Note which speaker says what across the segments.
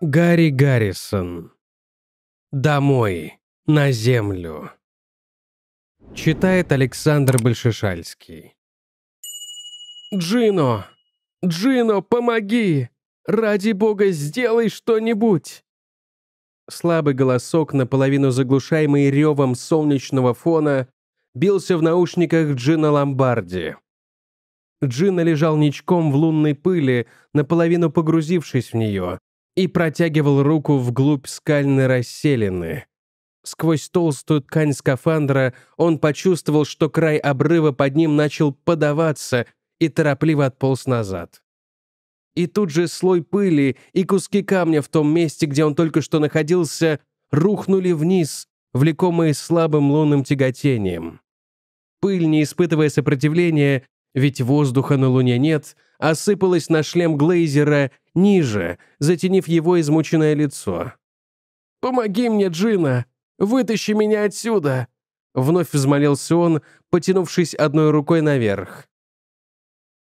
Speaker 1: Гарри Гаррисон. Домой, на землю. Читает Александр Большешальский. «Джино! Джино, помоги! Ради бога, сделай что-нибудь!» Слабый голосок, наполовину заглушаемый ревом солнечного фона, бился в наушниках Джина Ломбарди. Джина лежал ничком в лунной пыли, наполовину погрузившись в нее, и протягивал руку вглубь скальной расселины. Сквозь толстую ткань скафандра он почувствовал, что край обрыва под ним начал подаваться и торопливо отполз назад. И тут же слой пыли и куски камня в том месте, где он только что находился, рухнули вниз, влекомые слабым лунным тяготением. Пыль, не испытывая сопротивления, ведь воздуха на Луне нет, осыпалась на шлем Глейзера ниже, затенив его измученное лицо. «Помоги мне, Джина! Вытащи меня отсюда!» Вновь взмолился он, потянувшись одной рукой наверх.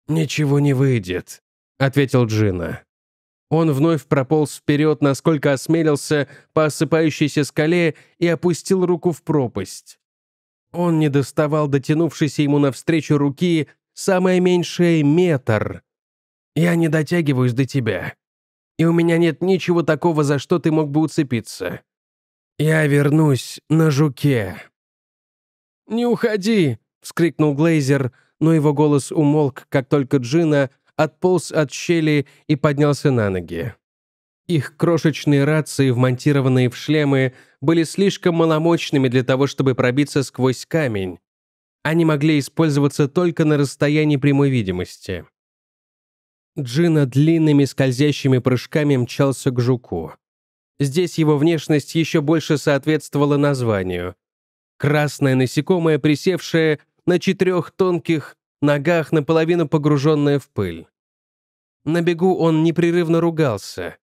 Speaker 1: «Ничего не выйдет», — ответил Джина. Он вновь прополз вперед, насколько осмелился, по осыпающейся скале и опустил руку в пропасть. Он не доставал дотянувшейся ему навстречу руки, самое меньшее — метр. Я не дотягиваюсь до тебя. И у меня нет ничего такого, за что ты мог бы уцепиться. Я вернусь на жуке». «Не уходи!» — вскрикнул Глейзер, но его голос умолк, как только Джина отполз от щели и поднялся на ноги. Их крошечные рации, вмонтированные в шлемы, были слишком маломощными для того, чтобы пробиться сквозь камень. Они могли использоваться только на расстоянии прямой видимости. Джина длинными скользящими прыжками мчался к жуку. Здесь его внешность еще больше соответствовала названию. Красное насекомое, присевшее на четырех тонких ногах, наполовину погруженное в пыль. На бегу он непрерывно ругался.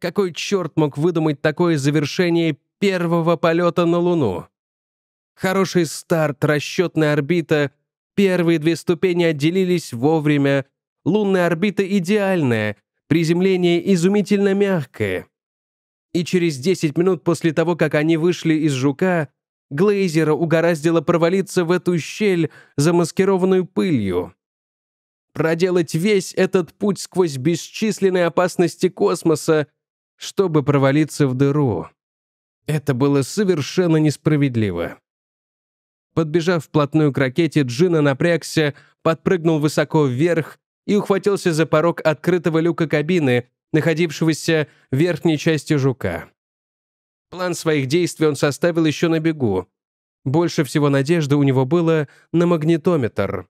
Speaker 1: Какой черт мог выдумать такое завершение первого полета на Луну? Хороший старт, расчетная орбита, первые две ступени отделились вовремя, Лунная орбита идеальная, приземление изумительно мягкое. И через 10 минут после того, как они вышли из «Жука», Глейзера угораздило провалиться в эту щель, замаскированную пылью. Проделать весь этот путь сквозь бесчисленные опасности космоса, чтобы провалиться в дыру. Это было совершенно несправедливо. Подбежав вплотную к ракете, Джина напрягся, подпрыгнул высоко вверх и ухватился за порог открытого люка кабины, находившегося в верхней части жука. План своих действий он составил еще на бегу. Больше всего надежды у него было на магнитометр.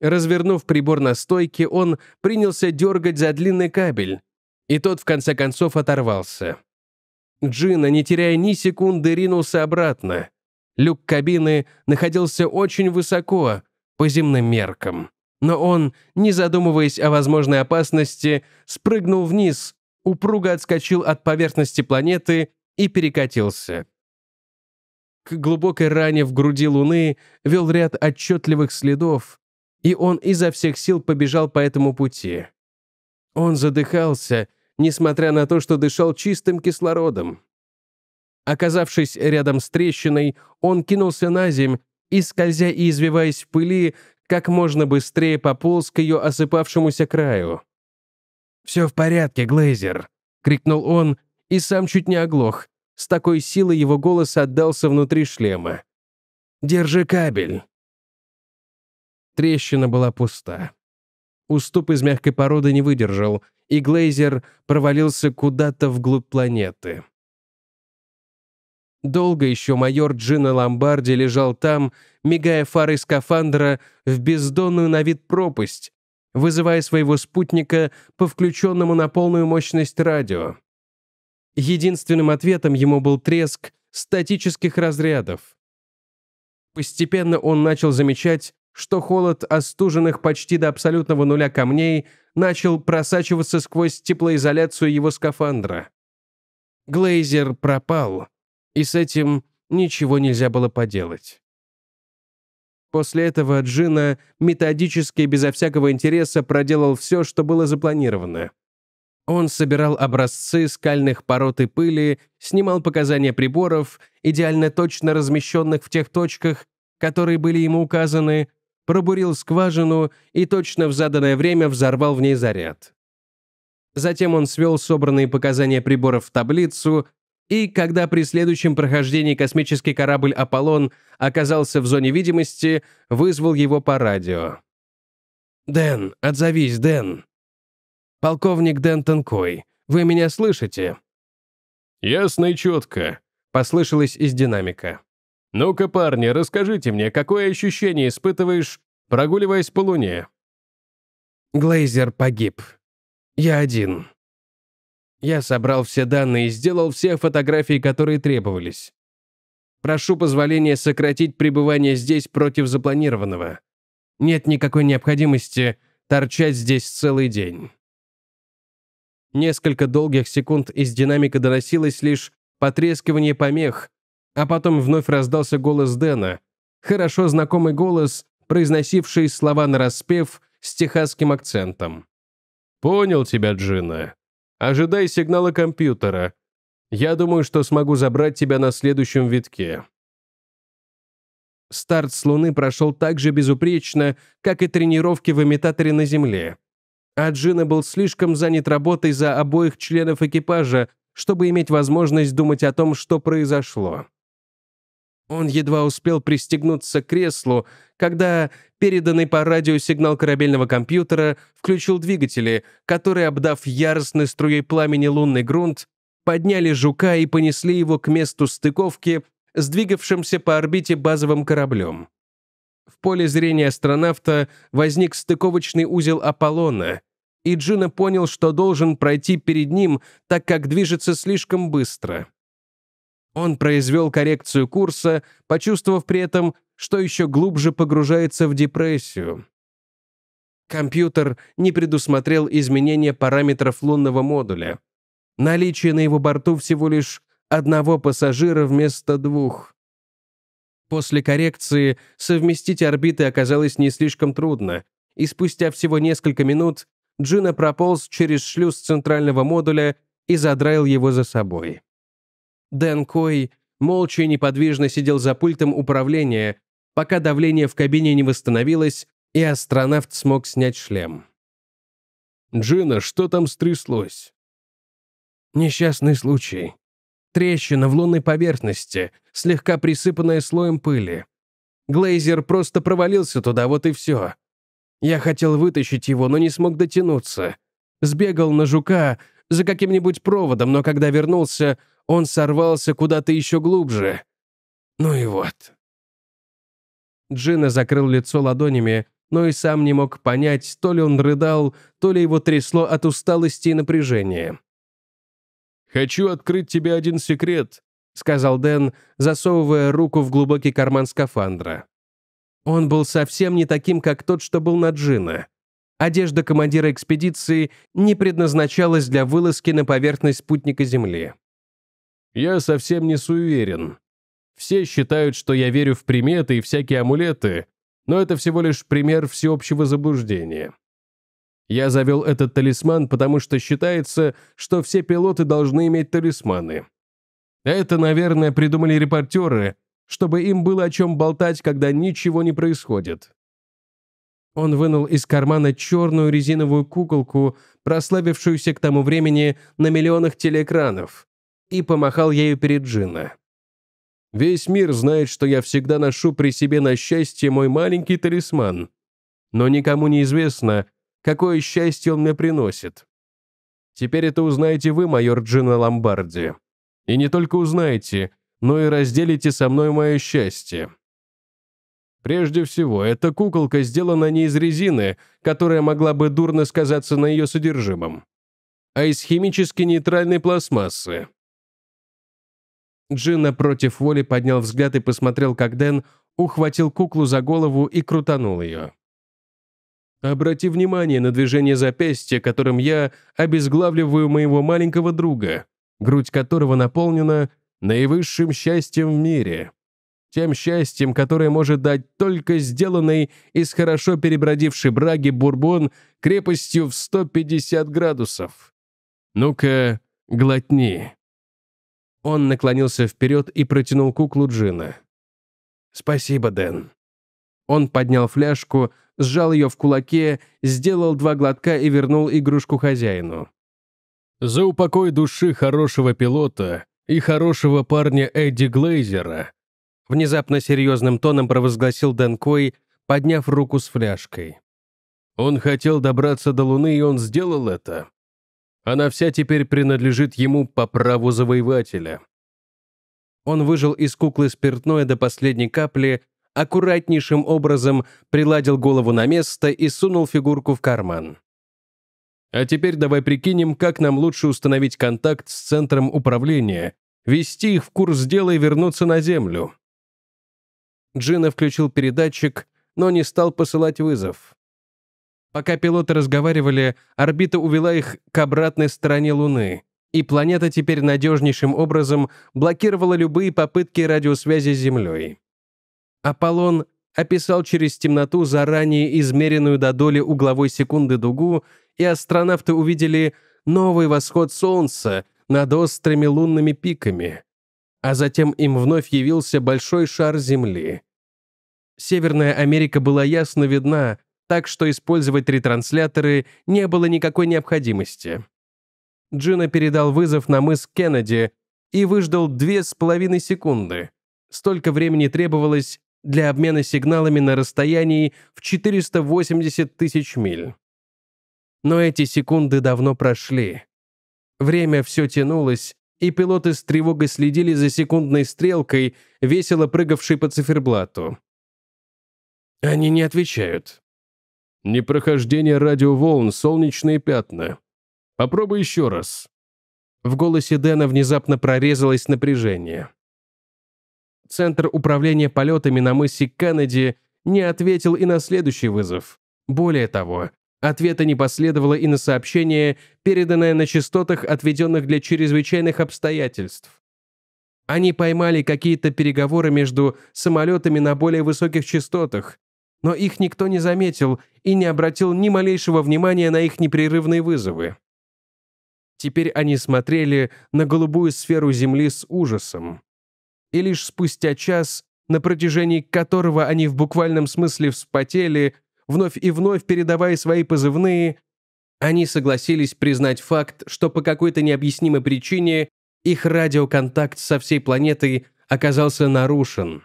Speaker 1: Развернув прибор на стойке, он принялся дергать за длинный кабель, и тот в конце концов оторвался. Джина, не теряя ни секунды, ринулся обратно. Люк кабины находился очень высоко, по земным меркам. Но он, не задумываясь о возможной опасности, спрыгнул вниз, упруго отскочил от поверхности планеты и перекатился. К глубокой ране в груди Луны вел ряд отчетливых следов, и он изо всех сил побежал по этому пути. Он задыхался, несмотря на то, что дышал чистым кислородом. Оказавшись рядом с трещиной, он кинулся на земь и, скользя и извиваясь в пыли, как можно быстрее пополз к ее осыпавшемуся краю. «Все в порядке, Глейзер!» — крикнул он и сам чуть не оглох. С такой силой его голос отдался внутри шлема. «Держи кабель!» Трещина была пуста. Уступ из мягкой породы не выдержал, и Глейзер провалился куда-то вглубь планеты. Долго еще майор Джина Ломбарди лежал там, мигая фарой скафандра в бездонную на вид пропасть, вызывая своего спутника по включенному на полную мощность радио. Единственным ответом ему был треск статических разрядов. Постепенно он начал замечать, что холод остуженных почти до абсолютного нуля камней начал просачиваться сквозь теплоизоляцию его скафандра. Глейзер пропал и с этим ничего нельзя было поделать. После этого Джина методически и безо всякого интереса проделал все, что было запланировано. Он собирал образцы скальных пород и пыли, снимал показания приборов, идеально точно размещенных в тех точках, которые были ему указаны, пробурил скважину и точно в заданное время взорвал в ней заряд. Затем он свел собранные показания приборов в таблицу, и когда при следующем прохождении космический корабль «Аполлон» оказался в зоне видимости, вызвал его по радио. «Дэн, отзовись, Дэн!» «Полковник Дентон Кой, вы меня слышите?»
Speaker 2: «Ясно и четко», — послышалось из динамика. «Ну-ка, парни, расскажите мне, какое ощущение испытываешь, прогуливаясь по Луне?»
Speaker 1: Глейзер погиб. Я один. Я собрал все данные и сделал все фотографии, которые требовались. Прошу позволения сократить пребывание здесь против запланированного. Нет никакой необходимости торчать здесь целый день. Несколько долгих секунд из динамика доносилось лишь потрескивание помех, а потом вновь раздался голос Дэна, хорошо знакомый голос, произносивший слова нараспев с техасским акцентом.
Speaker 2: «Понял тебя, Джина. Ожидай сигнала компьютера. Я думаю, что смогу забрать тебя на следующем витке».
Speaker 1: Старт с Луны прошел так же безупречно, как и тренировки в имитаторе на Земле а Джина был слишком занят работой за обоих членов экипажа, чтобы иметь возможность думать о том, что произошло. Он едва успел пристегнуться к креслу, когда переданный по радио сигнал корабельного компьютера включил двигатели, которые, обдав яростной струей пламени лунный грунт, подняли жука и понесли его к месту стыковки с двигавшимся по орбите базовым кораблем. В поле зрения астронавта возник стыковочный узел Аполлона, и Джина понял, что должен пройти перед ним, так как движется слишком быстро. Он произвел коррекцию курса, почувствовав при этом, что еще глубже погружается в депрессию. Компьютер не предусмотрел изменения параметров лунного модуля. Наличие на его борту всего лишь одного пассажира вместо двух. После коррекции совместить орбиты оказалось не слишком трудно, и спустя всего несколько минут Джина прополз через шлюз центрального модуля и задраил его за собой. Дэн Кой молча и неподвижно сидел за пультом управления, пока давление в кабине не восстановилось, и астронавт смог снять шлем.
Speaker 2: «Джина, что там стряслось?»
Speaker 1: «Несчастный случай. Трещина в лунной поверхности, слегка присыпанная слоем пыли. Глейзер просто провалился туда, вот и все. Я хотел вытащить его, но не смог дотянуться. Сбегал на жука за каким-нибудь проводом, но когда вернулся, он сорвался куда-то еще глубже. Ну и вот. Джина закрыл лицо ладонями, но и сам не мог понять, то ли он рыдал, то ли его трясло от усталости и напряжения.
Speaker 2: «Хочу открыть тебе один секрет», — сказал Дэн, засовывая руку в глубокий карман скафандра.
Speaker 1: Он был совсем не таким, как тот, что был на Джина. Одежда командира экспедиции не предназначалась для вылазки на поверхность спутника Земли.
Speaker 2: «Я совсем не суеверен. Все считают, что я верю в приметы и всякие амулеты, но это всего лишь пример всеобщего заблуждения. Я завел этот талисман, потому что считается, что все пилоты должны иметь талисманы. Это, наверное, придумали репортеры, чтобы им было о чем болтать, когда ничего не происходит. Он вынул из кармана черную резиновую куколку, прославившуюся к тому времени на миллионах телеэкранов, и помахал ею перед Джина. «Весь мир знает, что я всегда ношу при себе на счастье мой маленький талисман. Но никому не известно, какое счастье он мне приносит. Теперь это узнаете вы, майор Джина Ломбарди. И не только узнаете, но и разделите со мной мое счастье. Прежде всего, эта куколка сделана не из резины, которая могла бы дурно сказаться на ее содержимом, а из химически нейтральной пластмассы. Джина против воли поднял взгляд и посмотрел, как Дэн ухватил куклу за голову и крутанул ее. «Обрати внимание на движение запястья, которым я обезглавливаю моего маленького друга, грудь которого наполнена наивысшим счастьем в мире. Тем счастьем, которое может дать только сделанный из хорошо перебродившей браги бурбон крепостью в 150 градусов. Ну-ка, глотни».
Speaker 1: Он наклонился вперед и протянул куклу Джина. «Спасибо, Дэн». Он поднял фляжку, сжал ее в кулаке, сделал два глотка и вернул игрушку хозяину.
Speaker 2: «За упокой души хорошего пилота и хорошего парня Эдди Глейзера»,
Speaker 1: внезапно серьезным тоном провозгласил Дэн Кой, подняв руку с фляжкой.
Speaker 2: Он хотел добраться до Луны, и он сделал это. Она вся теперь принадлежит ему по праву завоевателя.
Speaker 1: Он выжил из куклы спиртное до последней капли, аккуратнейшим образом приладил голову на место и сунул фигурку в карман.
Speaker 2: А теперь давай прикинем, как нам лучше установить контакт с центром управления, ввести их в курс дела и вернуться на Землю.
Speaker 1: Джина включил передатчик, но не стал посылать вызов. Пока пилоты разговаривали, орбита увела их к обратной стороне Луны, и планета теперь надежнейшим образом блокировала любые попытки радиосвязи с Землей. Аполлон описал через темноту заранее измеренную до доли угловой секунды дугу, и астронавты увидели новый восход Солнца над острыми лунными пиками. А затем им вновь явился большой шар Земли. Северная Америка была ясно видна, так что использовать ретрансляторы не было никакой необходимости. Джина передал вызов на мыс Кеннеди и выждал две с половиной секунды. Столько времени требовалось для обмена сигналами на расстоянии в 480 тысяч миль. Но эти секунды давно прошли. Время все тянулось, и пилоты с тревогой следили за секундной стрелкой, весело прыгавшей по циферблату. Они не отвечают.
Speaker 2: Непрохождение радиоволн, солнечные пятна. Попробуй еще раз.
Speaker 1: В голосе Дэна внезапно прорезалось напряжение. Центр управления полетами на мысе Кеннеди не ответил и на следующий вызов. Более того, ответа не последовало и на сообщение, переданное на частотах, отведенных для чрезвычайных обстоятельств. Они поймали какие-то переговоры между самолетами на более высоких частотах, но их никто не заметил и не обратил ни малейшего внимания на их непрерывные вызовы. Теперь они смотрели на голубую сферу Земли с ужасом и лишь спустя час, на протяжении которого они в буквальном смысле вспотели, вновь и вновь передавая свои позывные, они согласились признать факт, что по какой-то необъяснимой причине их радиоконтакт со всей планетой оказался нарушен.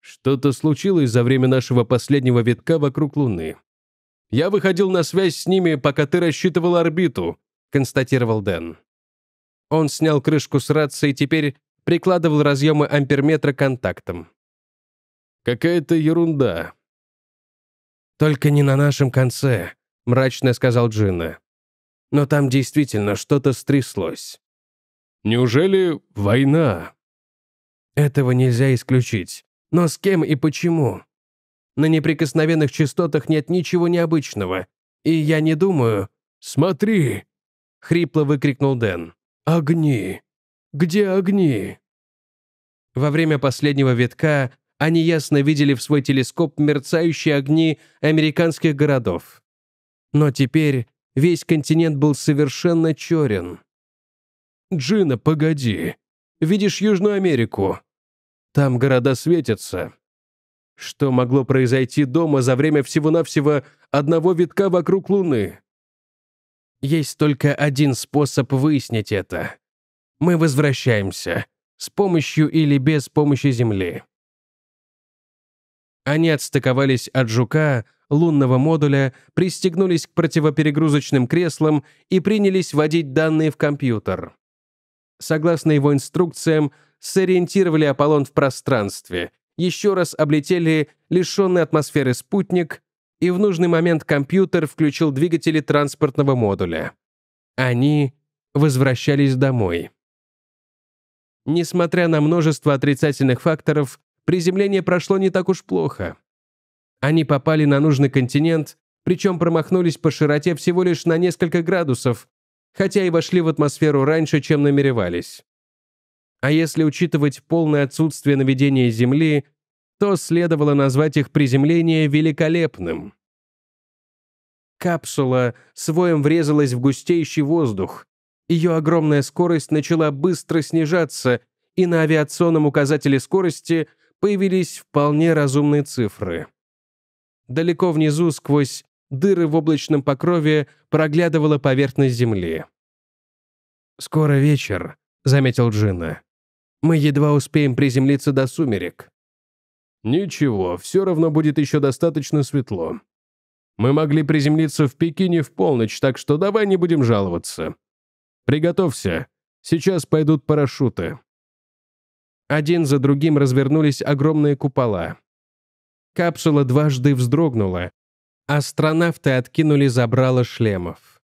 Speaker 2: Что-то случилось за время нашего последнего витка вокруг Луны. Я выходил на связь с ними, пока ты рассчитывал орбиту, констатировал Дэн.
Speaker 1: Он снял крышку с рации и теперь прикладывал разъемы амперметра к контактам.
Speaker 2: «Какая-то ерунда».
Speaker 1: «Только не на нашем конце», — мрачно сказал Джина. «Но там действительно что-то стряслось».
Speaker 2: «Неужели война?»
Speaker 1: «Этого нельзя исключить. Но с кем и почему? На неприкосновенных частотах нет ничего необычного. И я не думаю...»
Speaker 2: «Смотри!»
Speaker 1: — хрипло выкрикнул Дэн.
Speaker 2: Огни! Где огни?
Speaker 1: Во время последнего витка они ясно видели в свой телескоп мерцающие огни американских городов. Но теперь весь континент был совершенно черен.
Speaker 2: «Джина, погоди. Видишь Южную Америку? Там города светятся. Что могло произойти дома за время всего-навсего одного витка вокруг Луны?
Speaker 1: Есть только один способ выяснить это. Мы возвращаемся. С помощью или без помощи Земли. Они отстыковались от жука, лунного модуля, пристегнулись к противоперегрузочным креслам и принялись вводить данные в компьютер. Согласно его инструкциям, сориентировали Аполлон в пространстве, еще раз облетели лишенный атмосферы спутник, и в нужный момент компьютер включил двигатели транспортного модуля. Они возвращались домой. Несмотря на множество отрицательных факторов, приземление прошло не так уж плохо. Они попали на нужный континент, причем промахнулись по широте всего лишь на несколько градусов, хотя и вошли в атмосферу раньше, чем намеревались. А если учитывать полное отсутствие наведения Земли, то следовало назвать их приземление великолепным. Капсула своем врезалась в густеющий воздух. Ее огромная скорость начала быстро снижаться, и на авиационном указателе скорости появились вполне разумные цифры. Далеко внизу, сквозь дыры в облачном покрове, проглядывала поверхность Земли. «Скоро вечер», — заметил Джина. «Мы едва успеем приземлиться до сумерек».
Speaker 2: «Ничего, все равно будет еще достаточно светло. Мы могли приземлиться в Пекине в полночь, так что давай не будем жаловаться. Приготовься, сейчас пойдут парашюты».
Speaker 1: Один за другим развернулись огромные купола. Капсула дважды вздрогнула. Астронавты откинули забрало шлемов.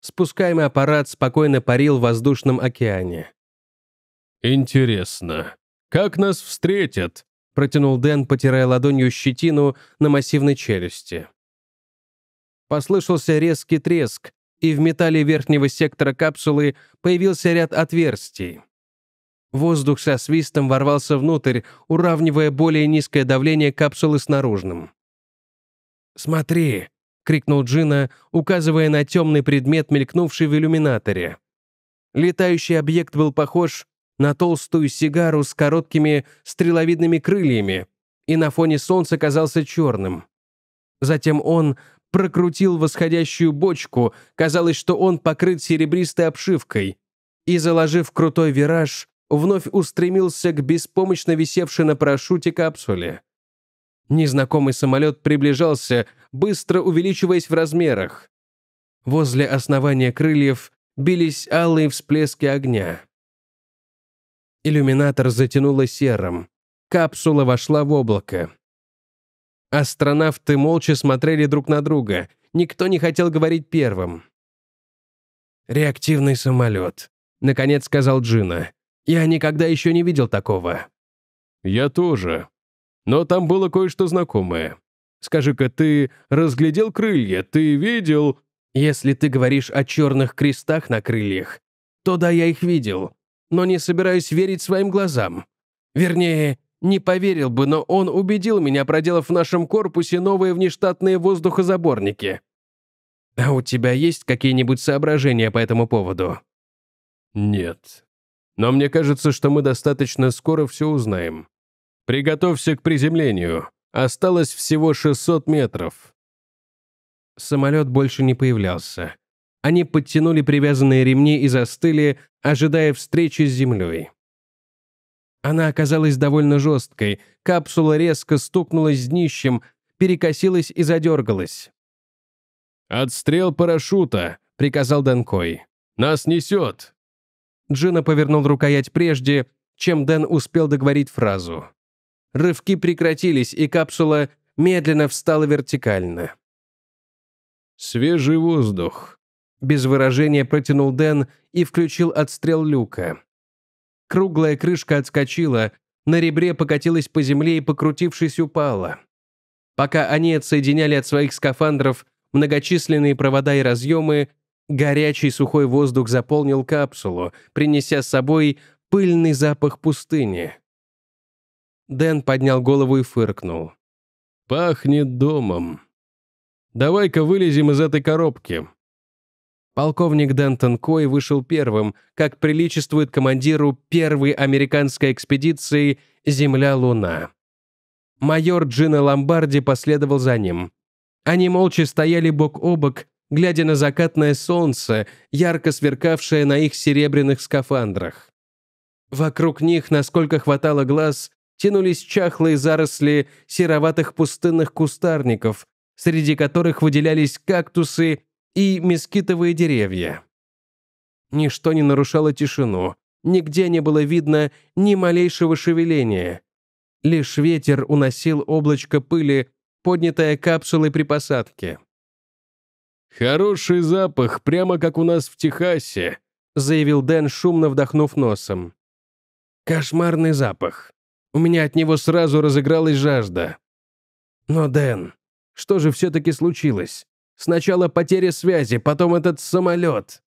Speaker 1: Спускаемый аппарат спокойно парил в воздушном океане.
Speaker 2: «Интересно, как нас встретят?»
Speaker 1: протянул Дэн, потирая ладонью щетину на массивной челюсти. Послышался резкий треск, и в металле верхнего сектора капсулы появился ряд отверстий. Воздух со свистом ворвался внутрь, уравнивая более низкое давление капсулы с наружным. «Смотри!» — крикнул Джина, указывая на темный предмет, мелькнувший в иллюминаторе. Летающий объект был похож на толстую сигару с короткими стреловидными крыльями и на фоне солнца казался черным. Затем он прокрутил восходящую бочку, казалось, что он покрыт серебристой обшивкой, и, заложив крутой вираж, вновь устремился к беспомощно висевшей на парашюте капсуле. Незнакомый самолет приближался, быстро увеличиваясь в размерах. Возле основания крыльев бились алые всплески огня. Иллюминатор затянуло серым. Капсула вошла в облако. Астронавты молча смотрели друг на друга. Никто не хотел говорить первым. «Реактивный самолет», — наконец сказал Джина. «Я никогда еще не видел такого».
Speaker 2: «Я тоже. Но там было кое-что знакомое. Скажи-ка, ты разглядел крылья? Ты видел...»
Speaker 1: «Если ты говоришь о черных крестах на крыльях, то да, я их видел, но не собираюсь верить своим глазам. Вернее, не поверил бы, но он убедил меня, проделав в нашем корпусе новые внештатные воздухозаборники. А у тебя есть какие-нибудь соображения по этому поводу?
Speaker 2: Нет. Но мне кажется, что мы достаточно скоро все узнаем. Приготовься к приземлению. Осталось всего 600 метров.
Speaker 1: Самолет больше не появлялся. Они подтянули привязанные ремни и застыли, ожидая встречи с землей. Она оказалась довольно жесткой, капсула резко стукнулась с днищем, перекосилась и задергалась.
Speaker 2: «Отстрел парашюта», — приказал Дэнкой. «Нас несет».
Speaker 1: Джина повернул рукоять прежде, чем Дэн успел договорить фразу. Рывки прекратились, и капсула медленно встала вертикально.
Speaker 2: «Свежий воздух»,
Speaker 1: без выражения протянул Дэн и включил отстрел люка. Круглая крышка отскочила, на ребре покатилась по земле и, покрутившись, упала. Пока они отсоединяли от своих скафандров многочисленные провода и разъемы, горячий сухой воздух заполнил капсулу, принеся с собой пыльный запах пустыни. Дэн поднял голову и фыркнул.
Speaker 2: «Пахнет домом. Давай-ка вылезем из этой коробки.
Speaker 1: Полковник Дентон Кой вышел первым, как приличествует командиру первой американской экспедиции «Земля-Луна». Майор Джина Ломбарди последовал за ним. Они молча стояли бок о бок, глядя на закатное солнце, ярко сверкавшее на их серебряных скафандрах. Вокруг них, насколько хватало глаз, тянулись чахлые заросли сероватых пустынных кустарников, среди которых выделялись кактусы и мескитовые деревья. Ничто не нарушало тишину, нигде не было видно ни малейшего шевеления. Лишь ветер уносил облачко пыли, поднятое капсулой при посадке.
Speaker 2: «Хороший запах, прямо как у нас в Техасе»,
Speaker 1: заявил Дэн, шумно вдохнув носом. «Кошмарный запах. У меня от него сразу разыгралась жажда. Но, Дэн, что же все-таки случилось? Сначала потеря связи, потом этот самолет».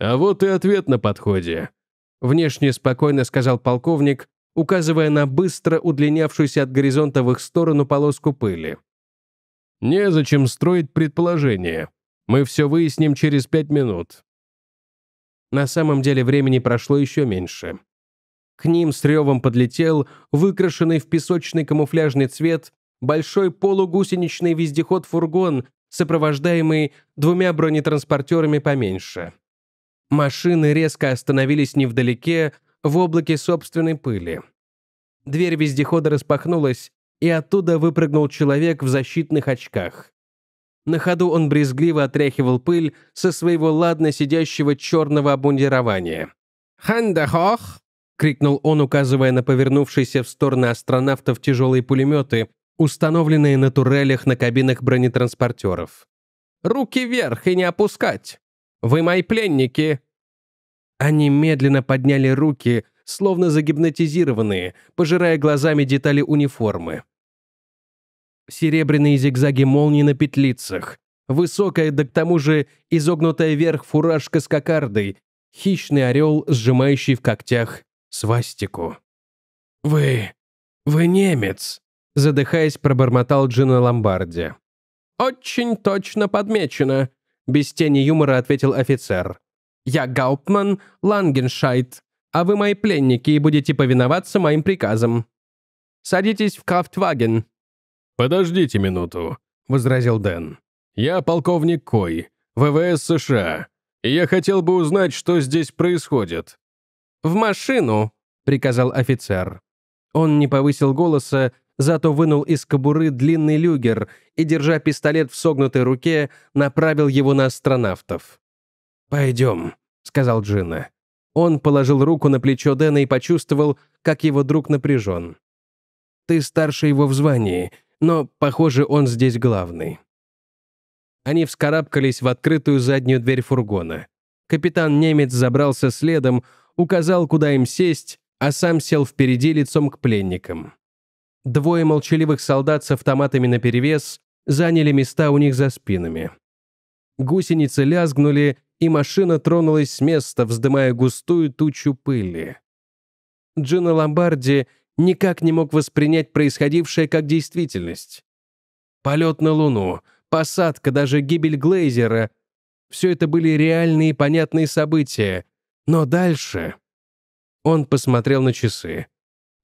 Speaker 2: «А вот и ответ на подходе», —
Speaker 1: внешне спокойно сказал полковник, указывая на быстро удлинявшуюся от горизонта в их сторону полоску пыли.
Speaker 2: «Незачем строить предположения. Мы все выясним через пять минут».
Speaker 1: На самом деле времени прошло еще меньше. К ним с ревом подлетел, выкрашенный в песочный камуфляжный цвет, большой полугусеничный вездеход-фургон, сопровождаемый двумя бронетранспортерами поменьше. Машины резко остановились невдалеке, в облаке собственной пыли. Дверь вездехода распахнулась, и оттуда выпрыгнул человек в защитных очках. На ходу он брезгливо отряхивал пыль со своего ладно сидящего черного обмундирования. «Хандахох!» — крикнул он, указывая на повернувшиеся в сторону астронавтов тяжелые пулеметы, установленные на турелях на кабинах бронетранспортеров. «Руки вверх и не опускать! Вы мои пленники!» Они медленно подняли руки, словно загипнотизированные, пожирая глазами детали униформы. Серебряные зигзаги молний на петлицах, высокая, да к тому же изогнутая вверх фуражка с кокардой, хищный орел, сжимающий в когтях свастику. «Вы... вы немец», — задыхаясь, пробормотал Джина Ломбарди. «Очень точно подмечено», — без тени юмора ответил офицер. «Я Гауптман Лангеншайд, а вы мои пленники и будете повиноваться моим приказам. Садитесь в Крафтваген».
Speaker 2: «Подождите минуту», — возразил Дэн. «Я полковник Кой, ВВС США, и я хотел бы узнать, что здесь происходит».
Speaker 1: «В машину», — приказал офицер. Он не повысил голоса, зато вынул из кобуры длинный люгер и, держа пистолет в согнутой руке, направил его на астронавтов. «Пойдем», — сказал Джина. Он положил руку на плечо Дэна и почувствовал, как его друг напряжен. «Ты старше его в звании, но, похоже, он здесь главный». Они вскарабкались в открытую заднюю дверь фургона. Капитан Немец забрался следом, указал, куда им сесть, а сам сел впереди лицом к пленникам. Двое молчаливых солдат с автоматами наперевес заняли места у них за спинами. Гусеницы лязгнули, и машина тронулась с места, вздымая густую тучу пыли. Джина Ломбарди никак не мог воспринять происходившее как действительность. Полет на Луну, посадка, даже гибель Глейзера — все это были реальные и понятные события. Но дальше... Он посмотрел на часы.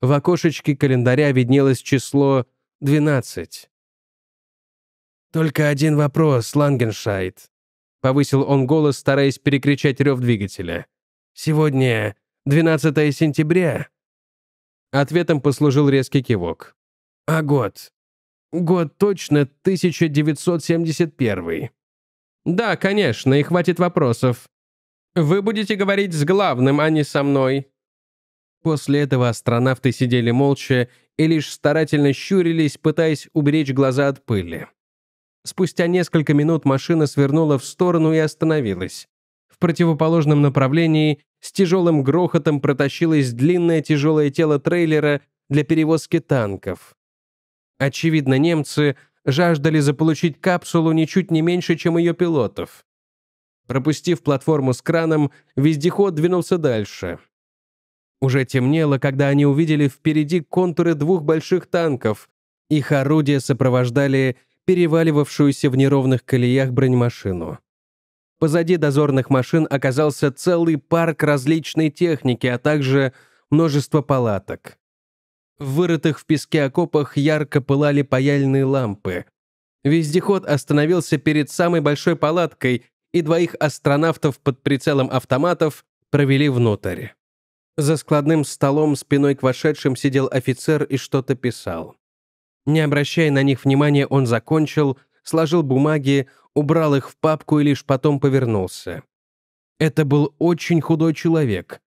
Speaker 1: В окошечке календаря виднелось число 12. «Только один вопрос, Лангеншайд», — повысил он голос, стараясь перекричать рев двигателя. «Сегодня 12 сентября». Ответом послужил резкий кивок. «А год?» «Год точно 1971». «Да, конечно, и хватит вопросов. Вы будете говорить с главным, а не со мной». После этого астронавты сидели молча и лишь старательно щурились, пытаясь уберечь глаза от пыли. Спустя несколько минут машина свернула в сторону и остановилась. В противоположном направлении с тяжелым грохотом протащилось длинное тяжелое тело трейлера для перевозки танков. Очевидно, немцы жаждали заполучить капсулу ничуть не меньше, чем ее пилотов. Пропустив платформу с краном, вездеход двинулся дальше. Уже темнело, когда они увидели впереди контуры двух больших танков. Их орудия сопровождали переваливавшуюся в неровных колеях бронемашину. Позади дозорных машин оказался целый парк различной техники, а также множество палаток. В вырытых в песке окопах ярко пылали паяльные лампы. Вездеход остановился перед самой большой палаткой, и двоих астронавтов под прицелом автоматов провели внутрь. За складным столом спиной к вошедшим сидел офицер и что-то писал. Не обращая на них внимания, он закончил, сложил бумаги, убрал их в папку и лишь потом повернулся. Это был очень худой человек.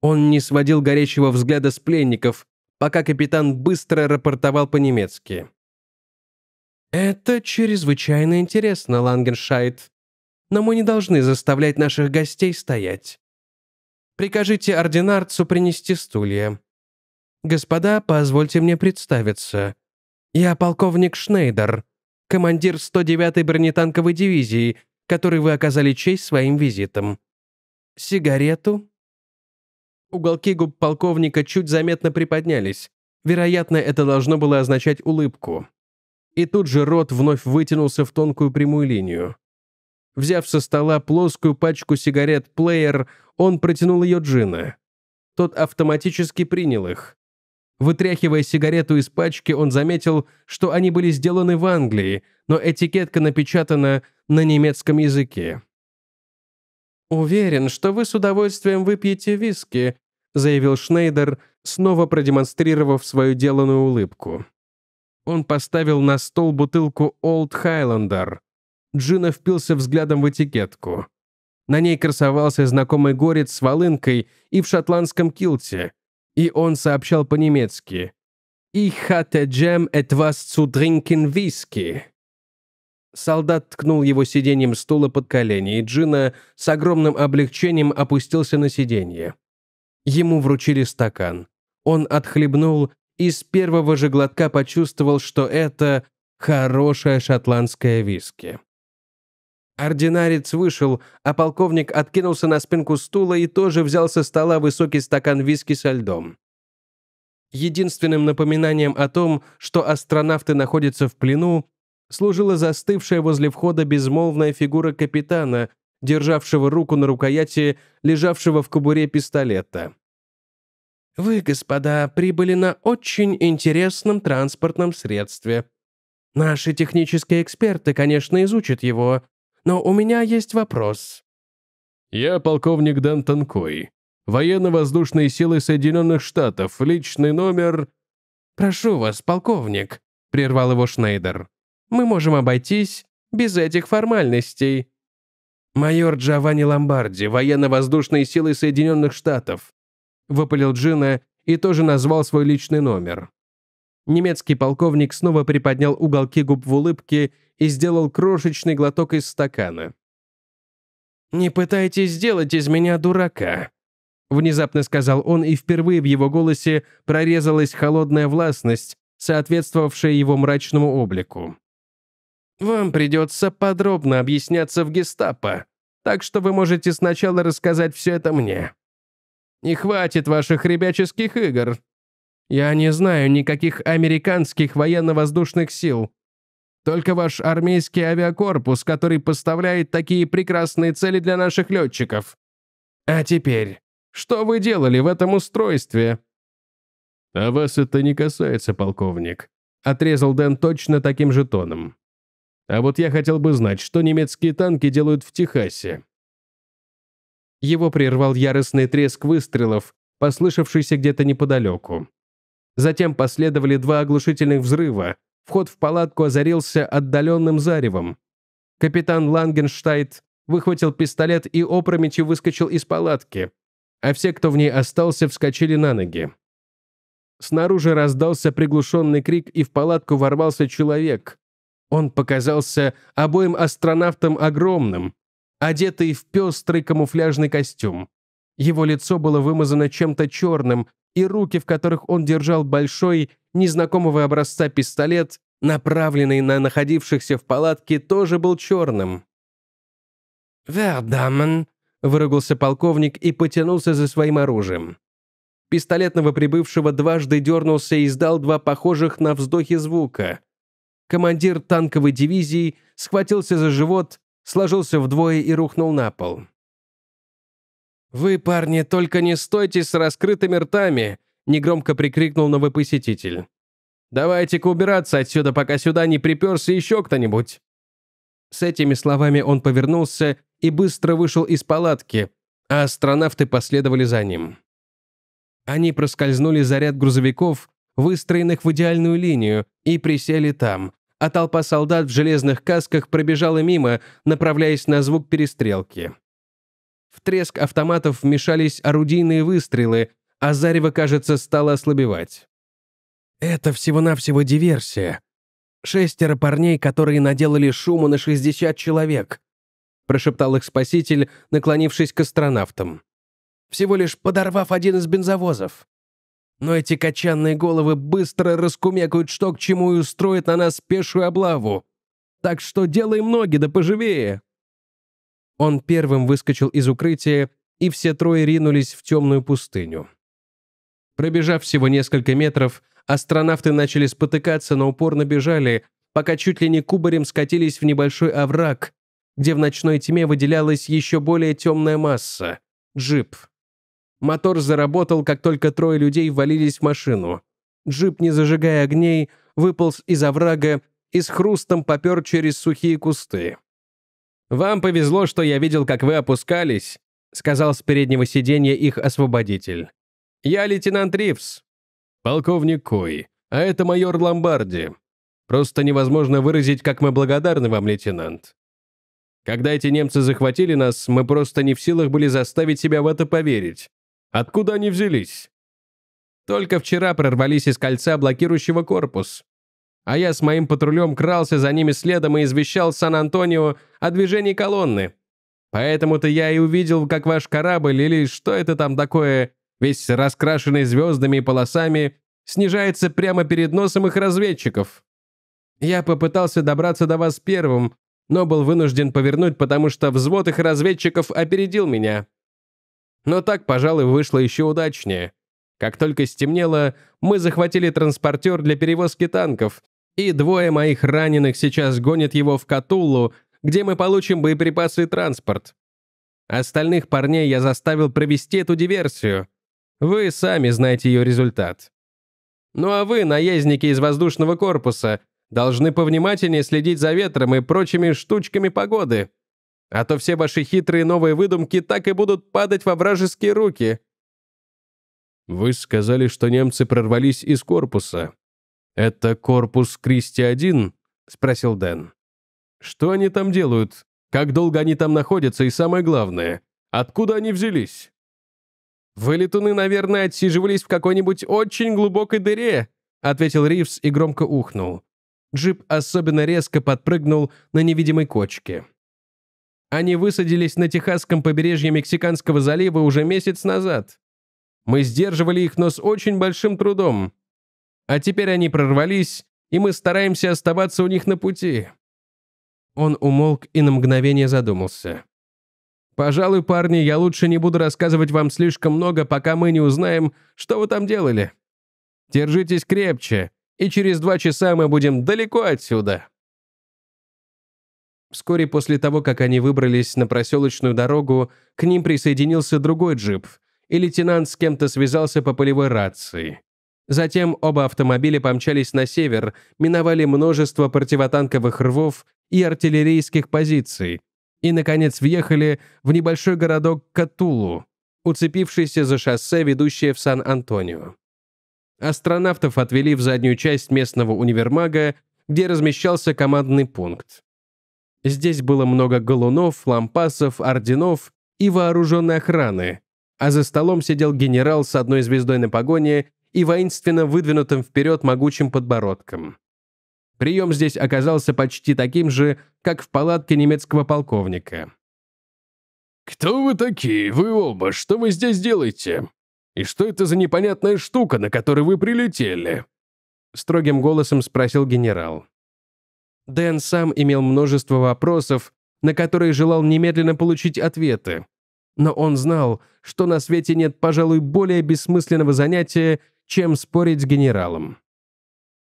Speaker 1: Он не сводил горячего взгляда с пленников, пока капитан быстро рапортовал по-немецки. «Это чрезвычайно интересно, Лангеншайд. Но мы не должны заставлять наших гостей стоять. Прикажите ординарцу принести стулья. Господа, позвольте мне представиться. «Я полковник Шнейдер, командир 109-й бронетанковой дивизии, которой вы оказали честь своим визитом. Сигарету?» Уголки губ полковника чуть заметно приподнялись. Вероятно, это должно было означать улыбку. И тут же рот вновь вытянулся в тонкую прямую линию. Взяв со стола плоскую пачку сигарет «Плеер», он протянул ее Джина. Тот автоматически принял их. Вытряхивая сигарету из пачки, он заметил, что они были сделаны в Англии, но этикетка напечатана на немецком языке. «Уверен, что вы с удовольствием выпьете виски», заявил Шнейдер, снова продемонстрировав свою деланную улыбку. Он поставил на стол бутылку Old Highlander. Джина впился взглядом в этикетку. На ней красовался знакомый горец с волынкой и в шотландском килте. И он сообщал по-немецки. «Ich hatte Jam etwas zu trinken whisky». Солдат ткнул его сиденьем стула под колени, и Джина с огромным облегчением опустился на сиденье. Ему вручили стакан. Он отхлебнул и с первого же глотка почувствовал, что это хорошая шотландская виски. Ординарец вышел, а полковник откинулся на спинку стула и тоже взял со стола высокий стакан виски со льдом. Единственным напоминанием о том, что астронавты находятся в плену, служила застывшая возле входа безмолвная фигура капитана, державшего руку на рукояти, лежавшего в кобуре пистолета. «Вы, господа, прибыли на очень интересном транспортном средстве. Наши технические эксперты, конечно, изучат его, но у меня есть вопрос».
Speaker 2: «Я полковник Дантон Кой. Военно-воздушные силы Соединенных Штатов. Личный номер...»
Speaker 1: «Прошу вас, полковник», — прервал его Шнейдер мы можем обойтись без этих формальностей. Майор Джованни Ломбарди, военно-воздушные силы Соединенных Штатов, выпалил Джина и тоже назвал свой личный номер. Немецкий полковник снова приподнял уголки губ в улыбке и сделал крошечный глоток из стакана. «Не пытайтесь сделать из меня дурака», — внезапно сказал он, и впервые в его голосе прорезалась холодная властность, соответствовавшая его мрачному облику. Вам придется подробно объясняться в гестапо, так что вы можете сначала рассказать все это мне. Не хватит ваших ребяческих игр. Я не знаю никаких американских военно-воздушных сил. Только ваш армейский авиакорпус, который поставляет такие прекрасные цели для наших летчиков. А теперь, что вы делали в этом устройстве?»
Speaker 2: «А вас это не касается, полковник», — отрезал Дэн точно таким же тоном. А вот я хотел бы знать, что немецкие танки делают в Техасе.
Speaker 1: Его прервал яростный треск выстрелов, послышавшийся где-то неподалеку. Затем последовали два оглушительных взрыва. Вход в палатку озарился отдаленным заревом. Капитан Лангенштайт выхватил пистолет и опрометью выскочил из палатки, а все, кто в ней остался, вскочили на ноги. Снаружи раздался приглушенный крик, и в палатку ворвался человек, он показался обоим астронавтам огромным, одетый в пестрый камуфляжный костюм. Его лицо было вымазано чем-то черным, и руки, в которых он держал большой, незнакомого образца пистолет, направленный на находившихся в палатке, тоже был черным. «Вердамен», — выругался полковник и потянулся за своим оружием. Пистолет новоприбывшего дважды дернулся и издал два похожих на вздохи звука — командир танковой дивизии схватился за живот, сложился вдвое и рухнул на пол. «Вы, парни, только не стойте с раскрытыми ртами!» — негромко прикрикнул новый посетитель. «Давайте-ка убираться отсюда, пока сюда не приперся еще кто-нибудь!» С этими словами он повернулся и быстро вышел из палатки, а астронавты последовали за ним. Они проскользнули за ряд грузовиков, выстроенных в идеальную линию, и присели там, а толпа солдат в железных касках пробежала мимо, направляясь на звук перестрелки. В треск автоматов вмешались орудийные выстрелы, а зарево, кажется, стало ослабевать. «Это всего-навсего диверсия. Шестеро парней, которые наделали шума на 60 человек», прошептал их спаситель, наклонившись к астронавтам. «Всего лишь подорвав один из бензовозов. Но эти кочанные головы быстро раскумекают, что к чему и устроят на нас пешую облаву. Так что делаем ноги, да поживее!» Он первым выскочил из укрытия, и все трое ринулись в темную пустыню. Пробежав всего несколько метров, астронавты начали спотыкаться, но упорно бежали, пока чуть ли не кубарем скатились в небольшой овраг, где в ночной тьме выделялась еще более темная масса — джип. Мотор заработал, как только трое людей ввалились в машину. Джип, не зажигая огней, выполз из оврага и с хрустом попер через сухие кусты. «Вам повезло, что я видел, как вы опускались», сказал с переднего сиденья их освободитель. «Я лейтенант Ривз». «Полковник Кой, а это майор Ломбарди. Просто невозможно выразить, как мы благодарны вам, лейтенант. Когда эти немцы захватили нас, мы просто не в силах были заставить себя в это поверить. Откуда они взялись? Только вчера прорвались из кольца блокирующего корпус. А я с моим патрулем крался за ними следом и извещал Сан-Антонио о движении колонны. Поэтому-то я и увидел, как ваш корабль, или что это там такое, весь раскрашенный звездами и полосами, снижается прямо перед носом их разведчиков. Я попытался добраться до вас первым, но был вынужден повернуть, потому что взвод их разведчиков опередил меня. Но так, пожалуй, вышло еще удачнее. Как только стемнело, мы захватили транспортер для перевозки танков, и двое моих раненых сейчас гонят его в Катуллу, где мы получим боеприпасы и транспорт. Остальных парней я заставил провести эту диверсию. Вы сами знаете ее результат. Ну а вы, наездники из воздушного корпуса, должны повнимательнее следить за ветром и прочими штучками погоды. А то все ваши хитрые новые выдумки так и будут падать во вражеские руки.
Speaker 2: Вы сказали, что немцы прорвались из корпуса. Это корпус Кристи-1? Спросил Дэн. Что они там делают? Как долго они там находятся? И самое главное, откуда они взялись?
Speaker 1: «Вы, летуны, наверное, отсиживались в какой-нибудь очень глубокой дыре», ответил Ривз и громко ухнул. Джип особенно резко подпрыгнул на невидимой кочке. Они высадились на Техасском побережье Мексиканского залива уже месяц назад. Мы сдерживали их, но с очень большим трудом. А теперь они прорвались, и мы стараемся оставаться у них на пути». Он умолк и на мгновение задумался. «Пожалуй, парни, я лучше не буду рассказывать вам слишком много, пока мы не узнаем, что вы там делали. Держитесь крепче, и через два часа мы будем далеко отсюда». Вскоре после того, как они выбрались на проселочную дорогу, к ним присоединился другой джип, и лейтенант с кем-то связался по полевой рации. Затем оба автомобиля помчались на север, миновали множество противотанковых рвов и артиллерийских позиций, и, наконец, въехали в небольшой городок Катулу, уцепившийся за шоссе, ведущее в Сан-Антонио. Астронавтов отвели в заднюю часть местного универмага, где размещался командный пункт. Здесь было много галунов, лампасов, орденов и вооруженной охраны, а за столом сидел генерал с одной звездой на погоне и воинственно выдвинутым вперед могучим подбородком. Прием здесь оказался почти таким же, как в палатке немецкого полковника.
Speaker 2: «Кто вы такие, вы оба? Что вы здесь делаете? И что это за непонятная штука, на которой вы прилетели?»
Speaker 1: Строгим голосом спросил генерал. Дэн сам имел множество вопросов, на которые желал немедленно получить ответы. Но он знал, что на свете нет, пожалуй, более бессмысленного занятия, чем спорить с генералом.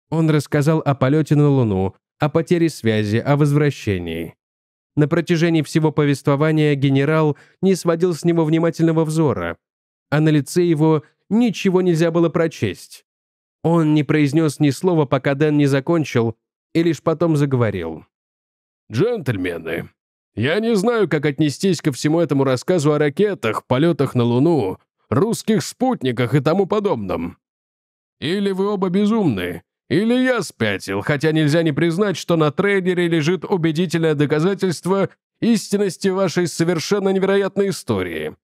Speaker 1: Он рассказал о полете на Луну, о потере связи, о возвращении. На протяжении всего повествования генерал не сводил с него внимательного взора, а на лице его ничего нельзя было прочесть. Он не произнес ни слова, пока Дэн не закончил, и лишь потом заговорил.
Speaker 2: «Джентльмены, я не знаю, как отнестись ко всему этому рассказу о ракетах, полетах на Луну, русских спутниках и тому подобном. Или вы оба безумны, или я спятил, хотя нельзя не признать, что на трейдере лежит убедительное доказательство истинности вашей совершенно невероятной истории.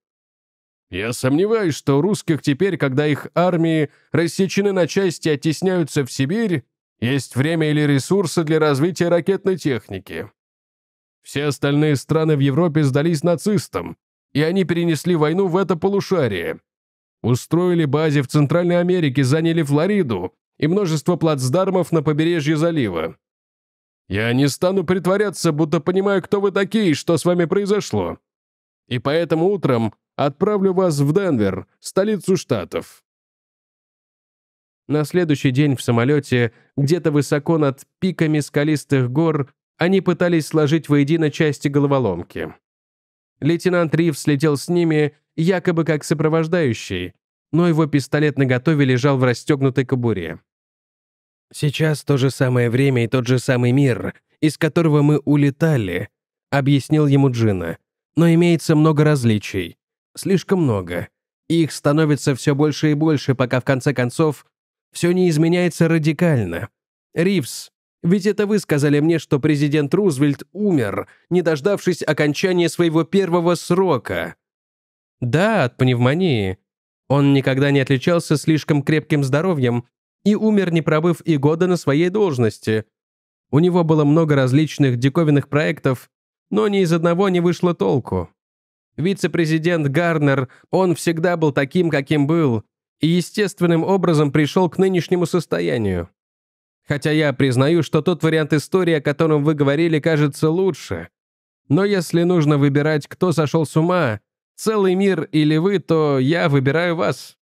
Speaker 2: Я сомневаюсь, что у русских теперь, когда их армии рассечены на части и оттесняются в Сибирь, есть время или ресурсы для развития ракетной техники. Все остальные страны в Европе сдались нацистам, и они перенесли войну в это полушарие. Устроили базе в Центральной Америке, заняли Флориду и множество плацдармов на побережье залива. Я не стану притворяться, будто понимаю, кто вы такие и что с вами произошло. И поэтому утром отправлю вас в Денвер, столицу штатов.
Speaker 1: На следующий день в самолете, где-то высоко над пиками скалистых гор, они пытались сложить воедино части головоломки. Лейтенант Ривз летел с ними, якобы как сопровождающий, но его пистолет наготове лежал в расстегнутой кобуре. «Сейчас то же самое время и тот же самый мир, из которого мы улетали», объяснил ему Джина. «Но имеется много различий. Слишком много. Их становится все больше и больше, пока в конце концов все не изменяется радикально. Ривз, ведь это вы сказали мне, что президент Рузвельт умер, не дождавшись окончания своего первого срока. Да, от пневмонии. Он никогда не отличался слишком крепким здоровьем и умер, не пробыв и года на своей должности. У него было много различных диковинных проектов, но ни из одного не вышло толку. Вице-президент Гарнер, он всегда был таким, каким был, и естественным образом пришел к нынешнему состоянию. Хотя я признаю, что тот вариант истории, о котором вы говорили, кажется лучше. Но если нужно выбирать, кто сошел с ума, целый мир или вы, то я выбираю вас.